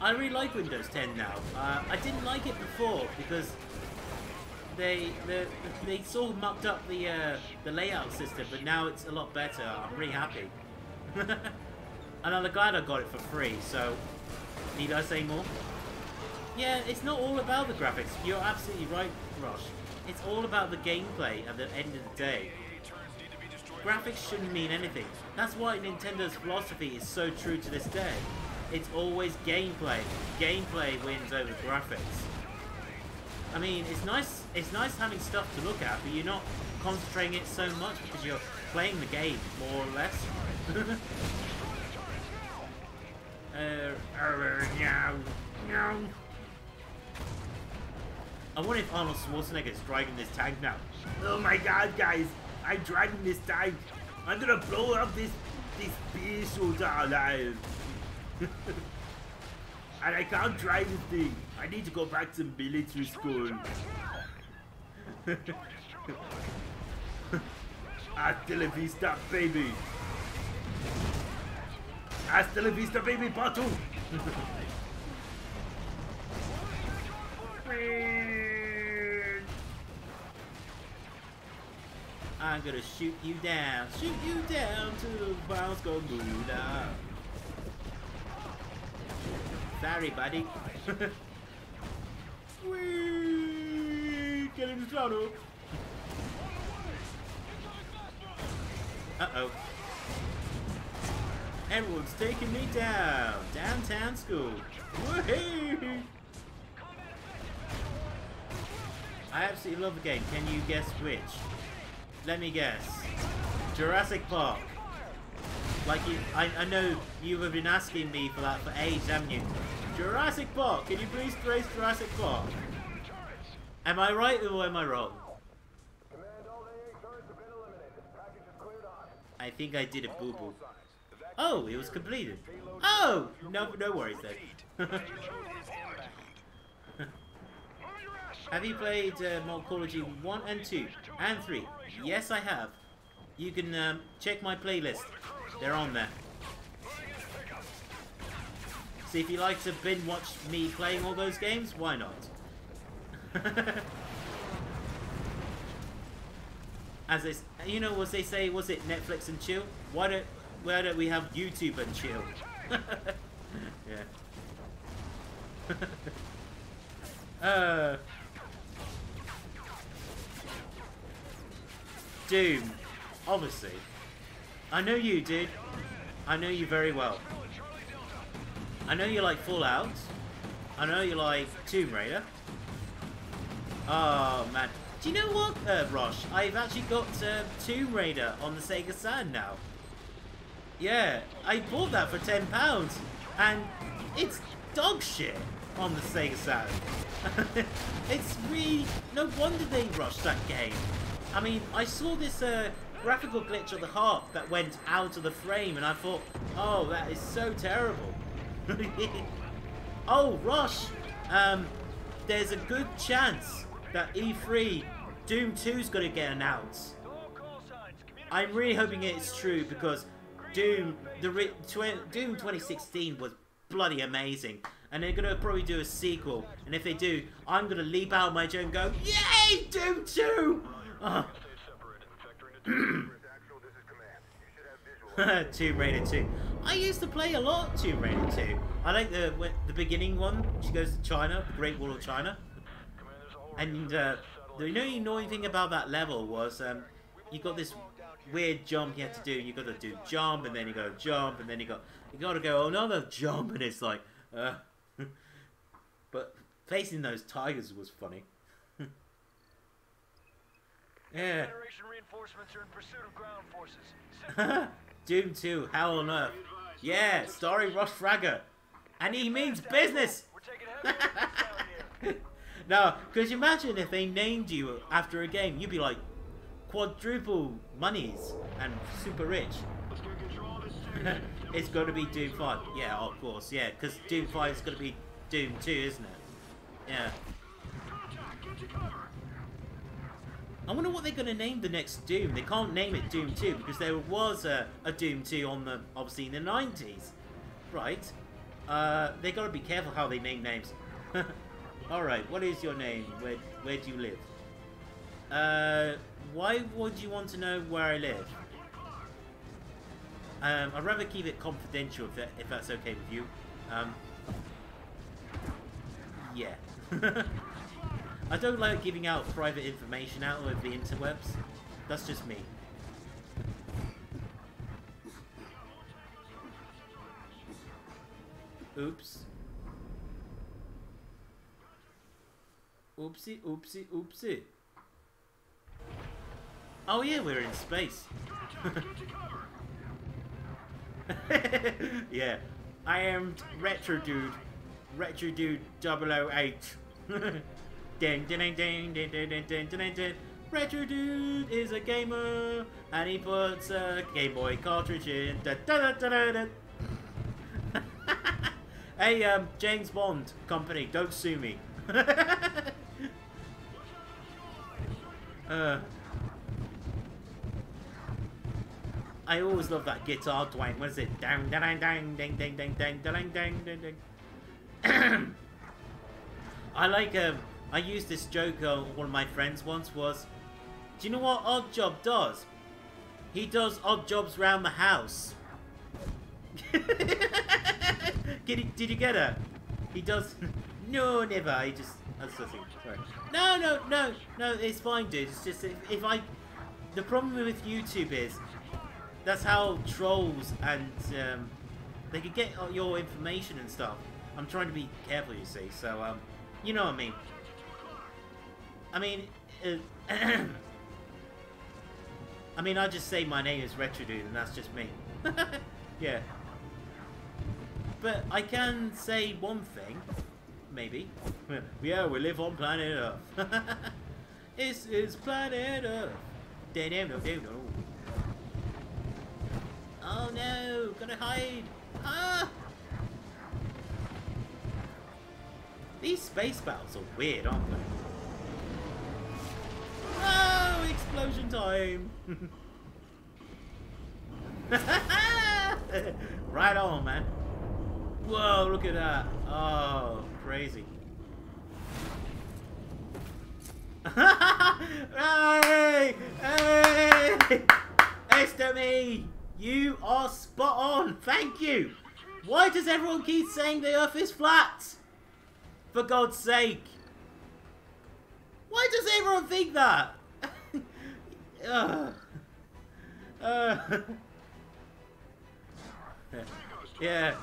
I really like Windows 10 now. Uh, I didn't like it before because they they, they sort of mucked up the uh, the layout system, but now it's a lot better. I'm really happy. <laughs> and I'm glad I got it for free, so need I say more? Yeah, it's not all about the graphics. You're absolutely right, Rush. It's all about the gameplay at the end of the day. Graphics shouldn't mean anything. That's why Nintendo's philosophy is so true to this day. It's always gameplay. Gameplay wins over graphics. I mean, it's nice. It's nice having stuff to look at, but you're not concentrating it so much because you're playing the game more or less. <laughs> uh, no, no. I wonder if Arnold Schwarzenegger is driving this tank now. Oh my God, guys! I'm driving this tank. I'm gonna blow up this this beer shooter alive. <laughs> and I can't drive this thing. I need to go back to military school. <laughs> Hasta la vista, baby. Hasta la vista, baby, Batu. <laughs> I'm gonna shoot you down, shoot you down to the bounce go down. Sorry, buddy. <laughs> Whee! Get him. Uh-oh. Everyone's taking me down. Downtown school. Woohoo! I absolutely love the game. Can you guess which? Let me guess. Jurassic Park. Like you, I, I know you have been asking me for that for ages, haven't you? Jurassic Park, can you please trace Jurassic Park? Am I right or am I wrong? I think I did a boo boo. Oh, it was completed. Oh, no, no worries then. <laughs> have you played uh, Morphology 1 and 2 and 3? Yes, I have. You can um, check my playlist. They're on there. See if you like to binge watch me playing all those games, why not? <laughs> As they, you know, what they say, was it Netflix and chill? Why don't, why don't we have YouTube and chill? <laughs> yeah. <laughs> uh. Doom, obviously. I know you, dude. I know you very well. I know you like Fallout. I know you like Tomb Raider. Oh, man. Do you know what, uh, Rosh? I've actually got uh, Tomb Raider on the Sega Saturn now. Yeah, I bought that for £10, and it's dog shit on the Sega Saturn. <laughs> it's really... No wonder they rushed that game. I mean, I saw this uh, graphical glitch of the heart that went out of the frame, and I thought, oh, that is so terrible. <laughs> oh, Rosh, um, there's a good chance that E3 Doom 2 is going to get announced. I'm really hoping it's true because Doom the Doom 2016 was bloody amazing, and they're gonna probably do a sequel. And if they do, I'm gonna leap out of my chair and go, "Yay, Doom 2!" Uh. <laughs> <laughs> Tomb Raider 2. I used to play a lot Tomb Raider 2. I like the the beginning one. She goes to China, the Great Wall of China. And uh, the only annoying thing about that level was um, you got this weird jump you had to do. You got to do jump, and then you go jump, and then you got you got to go another jump, and it's like, uh. <laughs> but facing those tigers was funny. <laughs> yeah. Federation reinforcements are in pursuit of ground forces. <laughs> Doom 2, Hell on Earth. Yeah, starring Ross Fragger. And he means business! We're taking heavy risks down here. now, could you imagine if they named you after a game? You'd be like, quadruple monies and super rich. <laughs> it's going to be Doom 5. Yeah, of course, yeah, because Doom 5 is going to be Doom 2, isn't it? Yeah. I wonder what they're going to name the next Doom. They can't name it Doom 2 because there was a, a Doom 2 on the, obviously, in the 90s. Right. Uh, they got to be careful how they name names. <laughs> Alright, what is your name? Where, where do you live? Uh, why would you want to know where I live? Um, I'd rather keep it confidential if, that, if that's okay with you. Um, yeah. <laughs> I don't like giving out private information out over the interwebs. That's just me. Oops. Oopsie, oopsie, oopsie. Oh yeah, we're in space. <laughs> yeah. I am Retrodude. Retro Dude 008. <laughs> ding, ding, ding, ding, ding, ding, ding, ding, ding. Retrodude is a gamer, and he puts a Game Boy cartridge in. Da, da, da, da, da. hey, um, James Bond company, don't sue me. uh, I always love that guitar twang. What is it? Dang, dang, dang, dang, dang, dang, dang, dang, dang, dang, dang. I like um. I used this joke on one of my friends once. Was, do you know what Odd Job does? He does odd jobs around the house. <laughs> Did, he, did you get her? He does. <laughs> No, never. He just. That's. Sorry. No, no, no, no. It's fine, dude. It's just if, if I. The problem with YouTube is that's how trolls and um, they can get your information and stuff. I'm trying to be careful, you see. So um, you know what I mean. I mean, uh, <clears throat> I mean, I just say my name is Retrodude, and that's just me. <laughs> Yeah. But I can say one thing, maybe. <laughs> yeah, we live on planet Earth. <laughs> this is planet Earth. Da-dam-dam-dam-dam. Oh no, gotta hide. Ah! These space battles are weird, aren't they? Oh, explosion time! <laughs> right on, man. Whoa, look at that. Oh, crazy. <laughs> hey! Hey! Esther me! You are spot on! Thank you! Why does everyone keep saying the earth is flat? For God's sake! Why does everyone think that? <laughs> Uh, <laughs> yeah.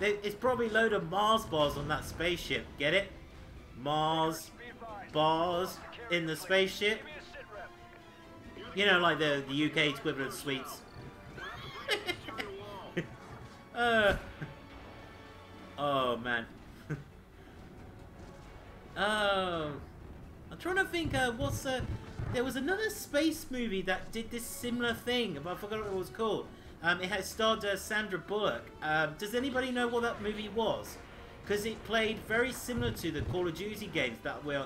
It's probably a load of Mars bars on that spaceship. Get it? Mars bars in the spaceship. You know, like the, the UK equivalent sweets. <laughs> uh, oh, man. oh. I'm trying to think, uh, what's uh, There was another space movie that did this similar thing, but I forgot what it was called. Um, it had starred uh, Sandra Bullock. Um, does anybody know what that movie was? Because it played very similar to the Call of Duty games that we're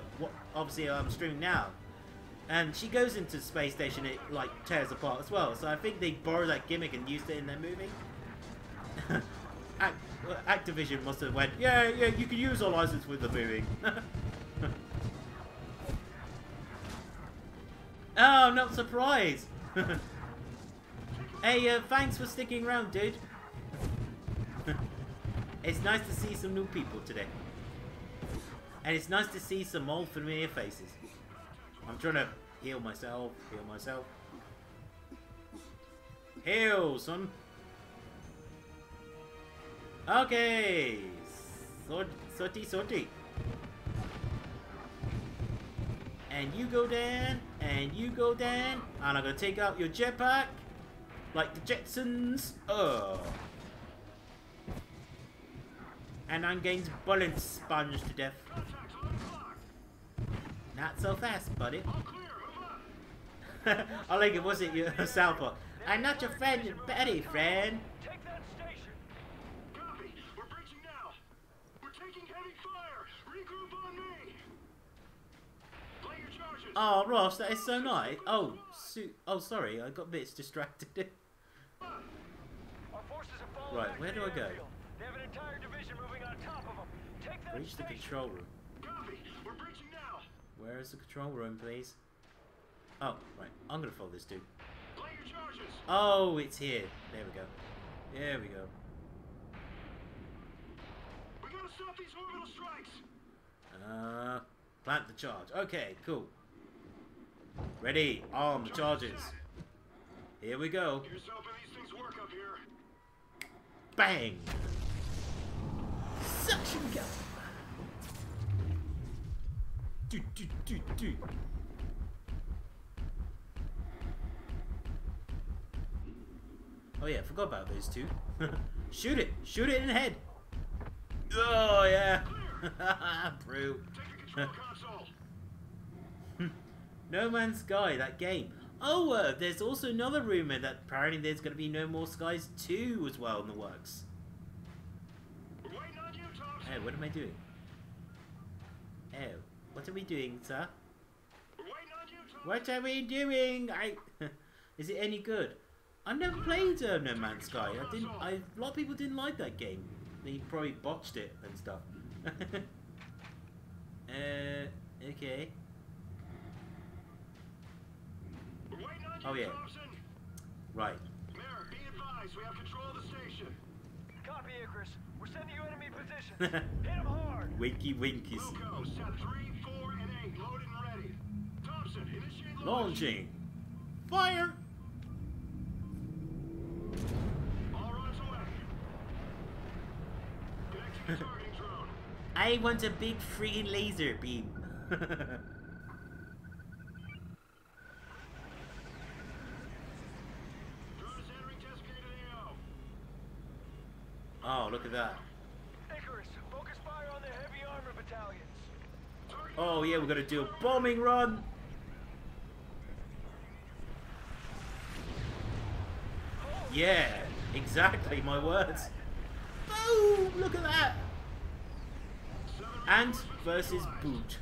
obviously I'm streaming now. And she goes into space station, it like tears apart as well. So I think they borrowed that gimmick and used it in their movie. <laughs> Act, Activision must have went, yeah, yeah, you can use our license with the movie. <laughs> oh, I'm not surprised. <laughs> hey, uh, thanks for sticking around, dude. <laughs> it's nice to see some new people today. And it's nice to see some old familiar faces. I'm trying to heal myself, heal myself. Heal, son. Okay. Sort, sorty, sorty. And you go down, and you go down, and I'm gonna take out your jetpack, like the Jetsons. Oh. And I'm to bullet sponge to death. Not so fast, buddy. <laughs> I like it, was it your South Park? I'm not your friend, your Betty friend. Take that station. Copy. We're breaching now. We're taking heavy fire. Regroup on me. Play your charges. Oh, Ross, that is so nice. Oh, su oh, sorry, I got bits distracted. <laughs> Our forces have fallen Right, where do I go? They have an entire division moving on top of them. Take that Reach the control room. Copy. We're breaching now. Where is the control room, please? Oh, right. I'm gonna follow this dude. Play your charges. Oh, it's here. There we go. There we go. We gotta stop these orbital strikes. Uh, plant the charge. Okay, cool. Ready. Arm the charges. Here we go. Here's hoping these things work up here. Bang! Suction gun! Do, do, do, do. Oh yeah, forgot about those two. <laughs> Shoot it! Shoot it in the head! Oh yeah! <laughs> Brew. <laughs> Take the control console. No Man's Sky, that game. Oh, uh, there's also another rumor that apparently there's going to be No More Skies 2 as well in the works. Oh, what am I doing? Oh, what are we doing, sir? What are we doing? I. <laughs> Is it any good? I've never played uh, No Man's Sky. I didn't. I, a lot of people didn't like that game. They probably botched it and stuff. <laughs> uh, okay. We're waiting on you, Oh, yeah. Thompson. Right. Mayor, be advised. We have control of the station. Copy, Icarus. We're sending you enemy positions. <laughs> Hit them hard. Winky winkies. Wilco, set 3, 4, and 8 loaded and ready. Thompson, initiate launch. Launching. Fire. All runs away. Connecting to <laughs> targeting drone. I want a big freaking laser beam. <laughs> Drone is entering designated AO. Oh, look at that. Icarus, focus fire on the heavy armor battalions. Oh yeah, we're gonna do a bombing run. Yeah, exactly my words. Boom! Look at that. Ant versus boot.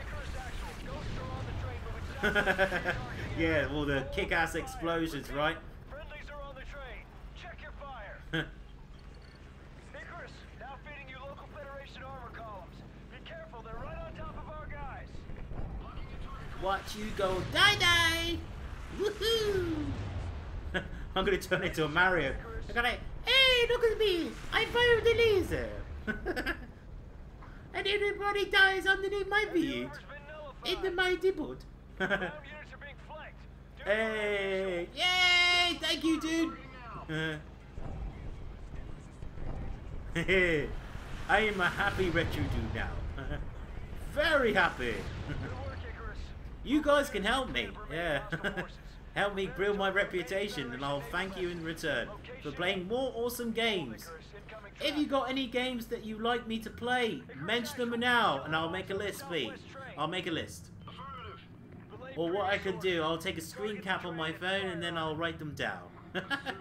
Icarus actual, ghosts are on the train moving <laughs> south. <laughs> Target yeah, all the kick-ass explosions, right? Friendlies are on the train. Check your fire. Icarus, now feeding you local Federation armor columns. Be careful, they're right on top of our guys. Watch you go die die! Woohoo! <laughs> I'm gonna turn into a Mario. I'm gonna, hey, look at me! I fired the laser! <laughs> and everybody dies underneath my feet! In the mighty boat! Ground <laughs> units are being flanked. Do hey! Yay! Thank you, dude! I am a happy Retrodude now. Very happy! You guys can help me. Yeah. <laughs> help me build my reputation and I'll thank you in return for playing more awesome games. If you got any games that you like me to play, mention them now and I'll make a list, please. I'll make a list. Or what I can do, I'll take a screen cap on my phone and then I'll write them down.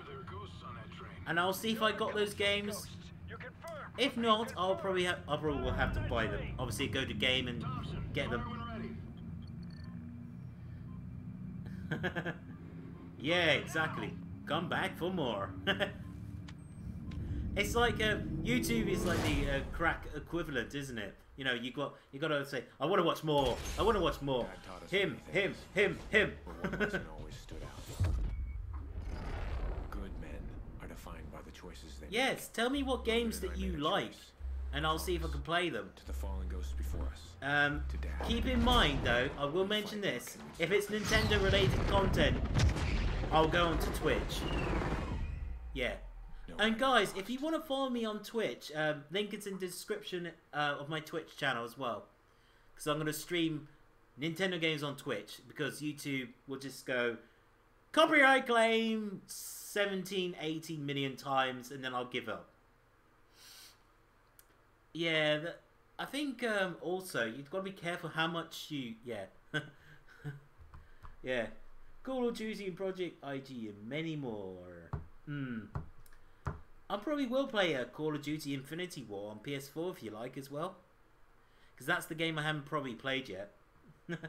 <laughs> and I'll see if I got those games. If not, I'll probably have, I probably will have to buy them. Obviously, go to game and get them. <laughs> yeah, exactly. Come back for more. <laughs> it's like uh, YouTube is like the uh, crack equivalent, isn't it? You know, you got you got to say, I want to watch more. I want to watch more. Dad taught us Him, him, him, him. But <laughs> one lesson always stood out. Good men are defined by the choices they make. yes, tell me what games that you like, and I'll see if I can play them. To the fallen ghosts before us. Um, keep in mind though, I will mention this, if it's Nintendo related content, I'll go onto Twitch. Yeah. And guys, if you want to follow me on Twitch, um, link is in the description uh, of my Twitch channel as well. Because I'm going to stream Nintendo games on Twitch, because YouTube will just go, copyright claim 17, 18 million times, and then I'll give up. Yeah, the, I think um, also you've got to be careful how much you. Yeah. <laughs> yeah. Call of Duty and Project IG and many more. Hmm. I probably will play a Call of Duty Infinity War on PS4 if you like as well. Because that's the game I haven't probably played yet. <laughs>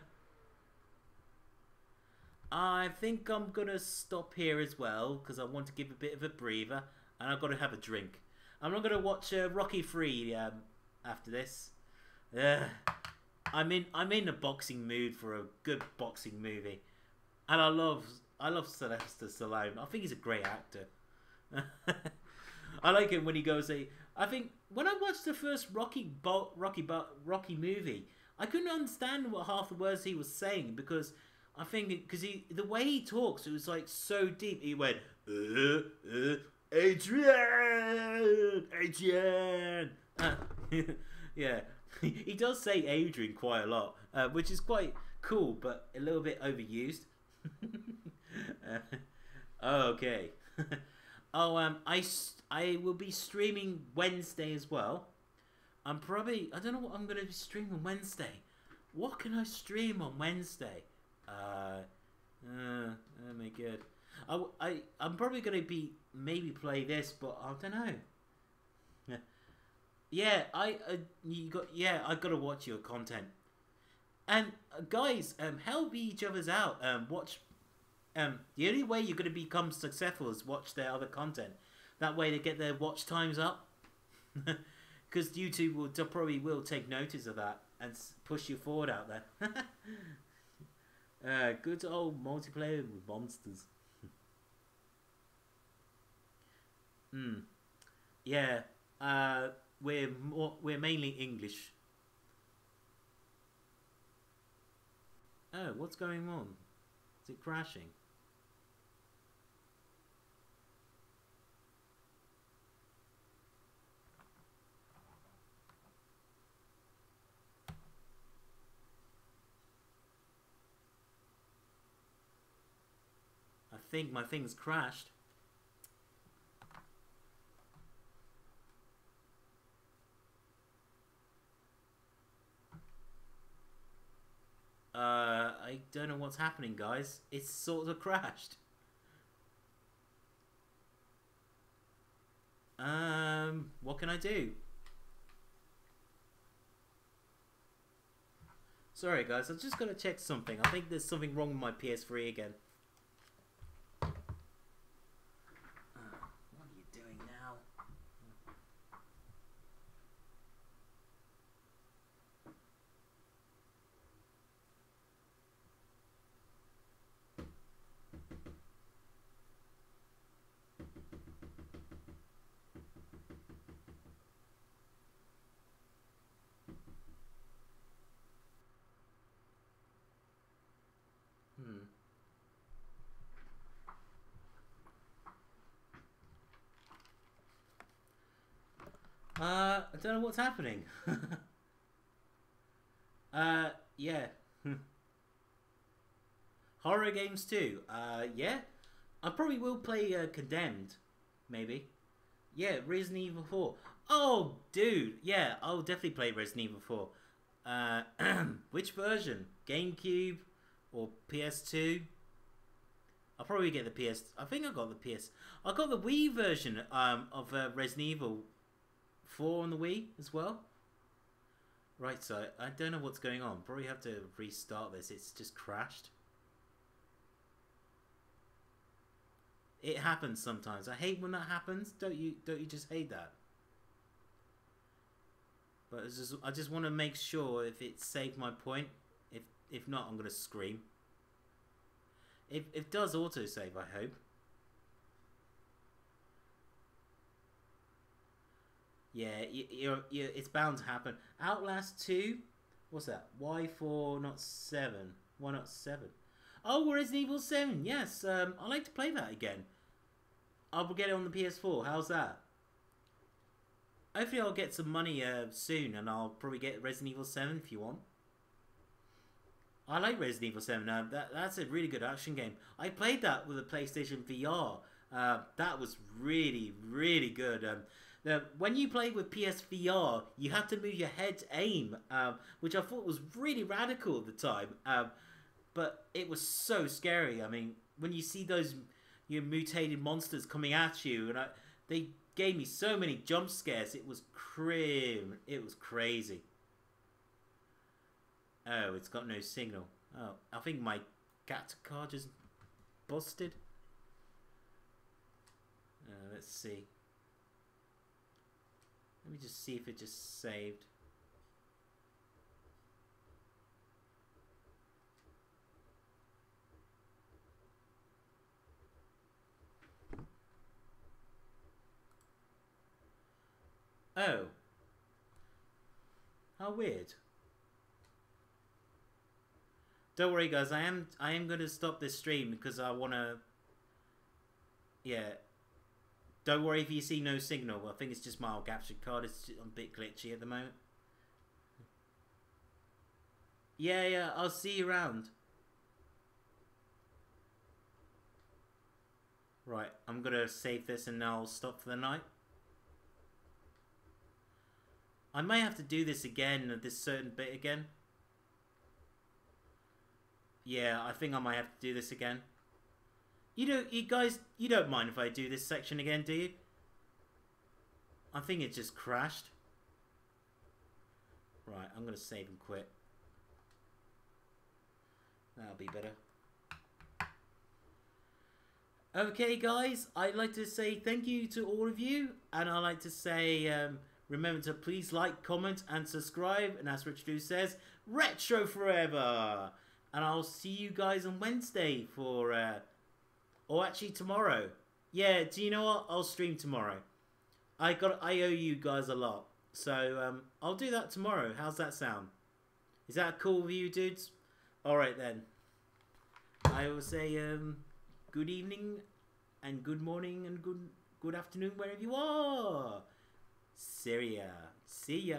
I think I'm going to stop here as well because I want to give a bit of a breather and I've got to have a drink. I'm not going to watch uh, Rocky 3 um, after this. Ugh. I'm in I'm in a boxing mood for a good boxing movie. And I love I love Sylvester Stallone. I think he's a great actor. <laughs> I like him when he goes a. I think when I watched the first Rocky Bo- Rocky Bo- Rocky movie, I couldn't understand what half the words he was saying because I think because he the way he talks, it was like so deep. He went, uh, uh, Adrian, Adrian. Uh, <laughs> yeah, he does say Adrian quite a lot, uh, which is quite cool, but a little bit overused. <laughs> uh, okay. <laughs> oh, um, I I will be streaming Wednesday as well. I'm probably I don't know what I'm gonna be streaming Wednesday. What can I stream on Wednesday? Uh, uh, oh my god. I I'm probably gonna be maybe play this, but I don't know. Yeah. I uh, you got yeah. I gotta watch your content. And uh, guys, um, help each other's out. Um, watch. Um, the only way you're gonna become successful is watch their other content. That way they get their watch times up. <laughs> Because YouTube will probably will take notice of that and push you forward out there. <laughs> uh, good old multiplayer with monsters. <laughs> Hmm. Yeah. Uh, we're more, we're mainly English. Oh, what's going on? Is it crashing? I think my thing's crashed. Don't know what's happening, guys. It's sort of crashed. Um, what can I do? Sorry, guys. I'm just gonna check something. I think there's something wrong with my PS3 again. Uh, what are you doing now? Hmm. Uh, I don't know what's happening. <laughs> uh, yeah. <laughs> Horror games too. Uh, yeah. I probably will play uh, Condemned, maybe. Yeah, Resident Evil 4. Oh, dude. Yeah, I'll definitely play Resident Evil 4. Uh, <clears throat> which version? GameCube or PS2? I'll probably get the PS. I think I got the PS. I got the Wii version um, of uh, Resident Evil 4 on the Wii as well. Right, so I don't know what's going on. Probably have to restart this. It's just crashed. It happens sometimes. I hate when that happens. Don't you? Don't you just hate that? But it's just, I just want to make sure if it saved my point. If if not, I'm gonna scream. It it does autosave. I hope. Yeah, you, you're, you it's bound to happen. Outlast 2? What's that? Y4, not 7. Why not 7? Oh, Resident Evil 7. Yes, um, I'd like to play that again. I'll get it on the PS4. How's that? Hopefully I'll get some money uh, soon and I'll probably get Resident Evil 7 if you want. I like Resident Evil 7. Uh, that, that's a really good action game. I played that with a PlayStation VR. Uh, that was really, really good. Um, the, when you play with PSVR, you have to move your head to aim, um, which I thought was really radical at the time. Um, but it was so scary. I mean, when you see those you know, mutated monsters coming at you, and I, they gave me so many jump scares. It was crim. It was crazy. Oh, it's got no signal. Oh, I think my cat car just busted. Uh, let's see. Let me just see if it just saved. Oh. How weird. Don't worry guys, I am I am gonna stop this stream because I wanna Yeah. Don't worry if you see no signal. I think it's just my captured card. It's a bit glitchy at the moment. Yeah, yeah, I'll see you around. Right, I'm gonna save this and now I'll stop for the night. I may have to do this again, uh, this certain bit again. Yeah, I think I might have to do this again. You don't, you guys, you don't mind if I do this section again, do you? I think it just crashed. Right, I'm gonna save and quit. That'll be better. Okay, guys, I'd like to say thank you to all of you, and I'd like to say um, remember to please like, comment, and subscribe. And as Richard Lou says, retro forever. And I'll see you guys on Wednesday for, uh, or actually tomorrow. Yeah, do you know what? I'll stream tomorrow. I got, I owe you guys a lot, so um, I'll do that tomorrow. How's that sound? Is that cool with you, dudes? All right then. I will say um, good evening and good morning and good good afternoon wherever you are. Syria. See ya.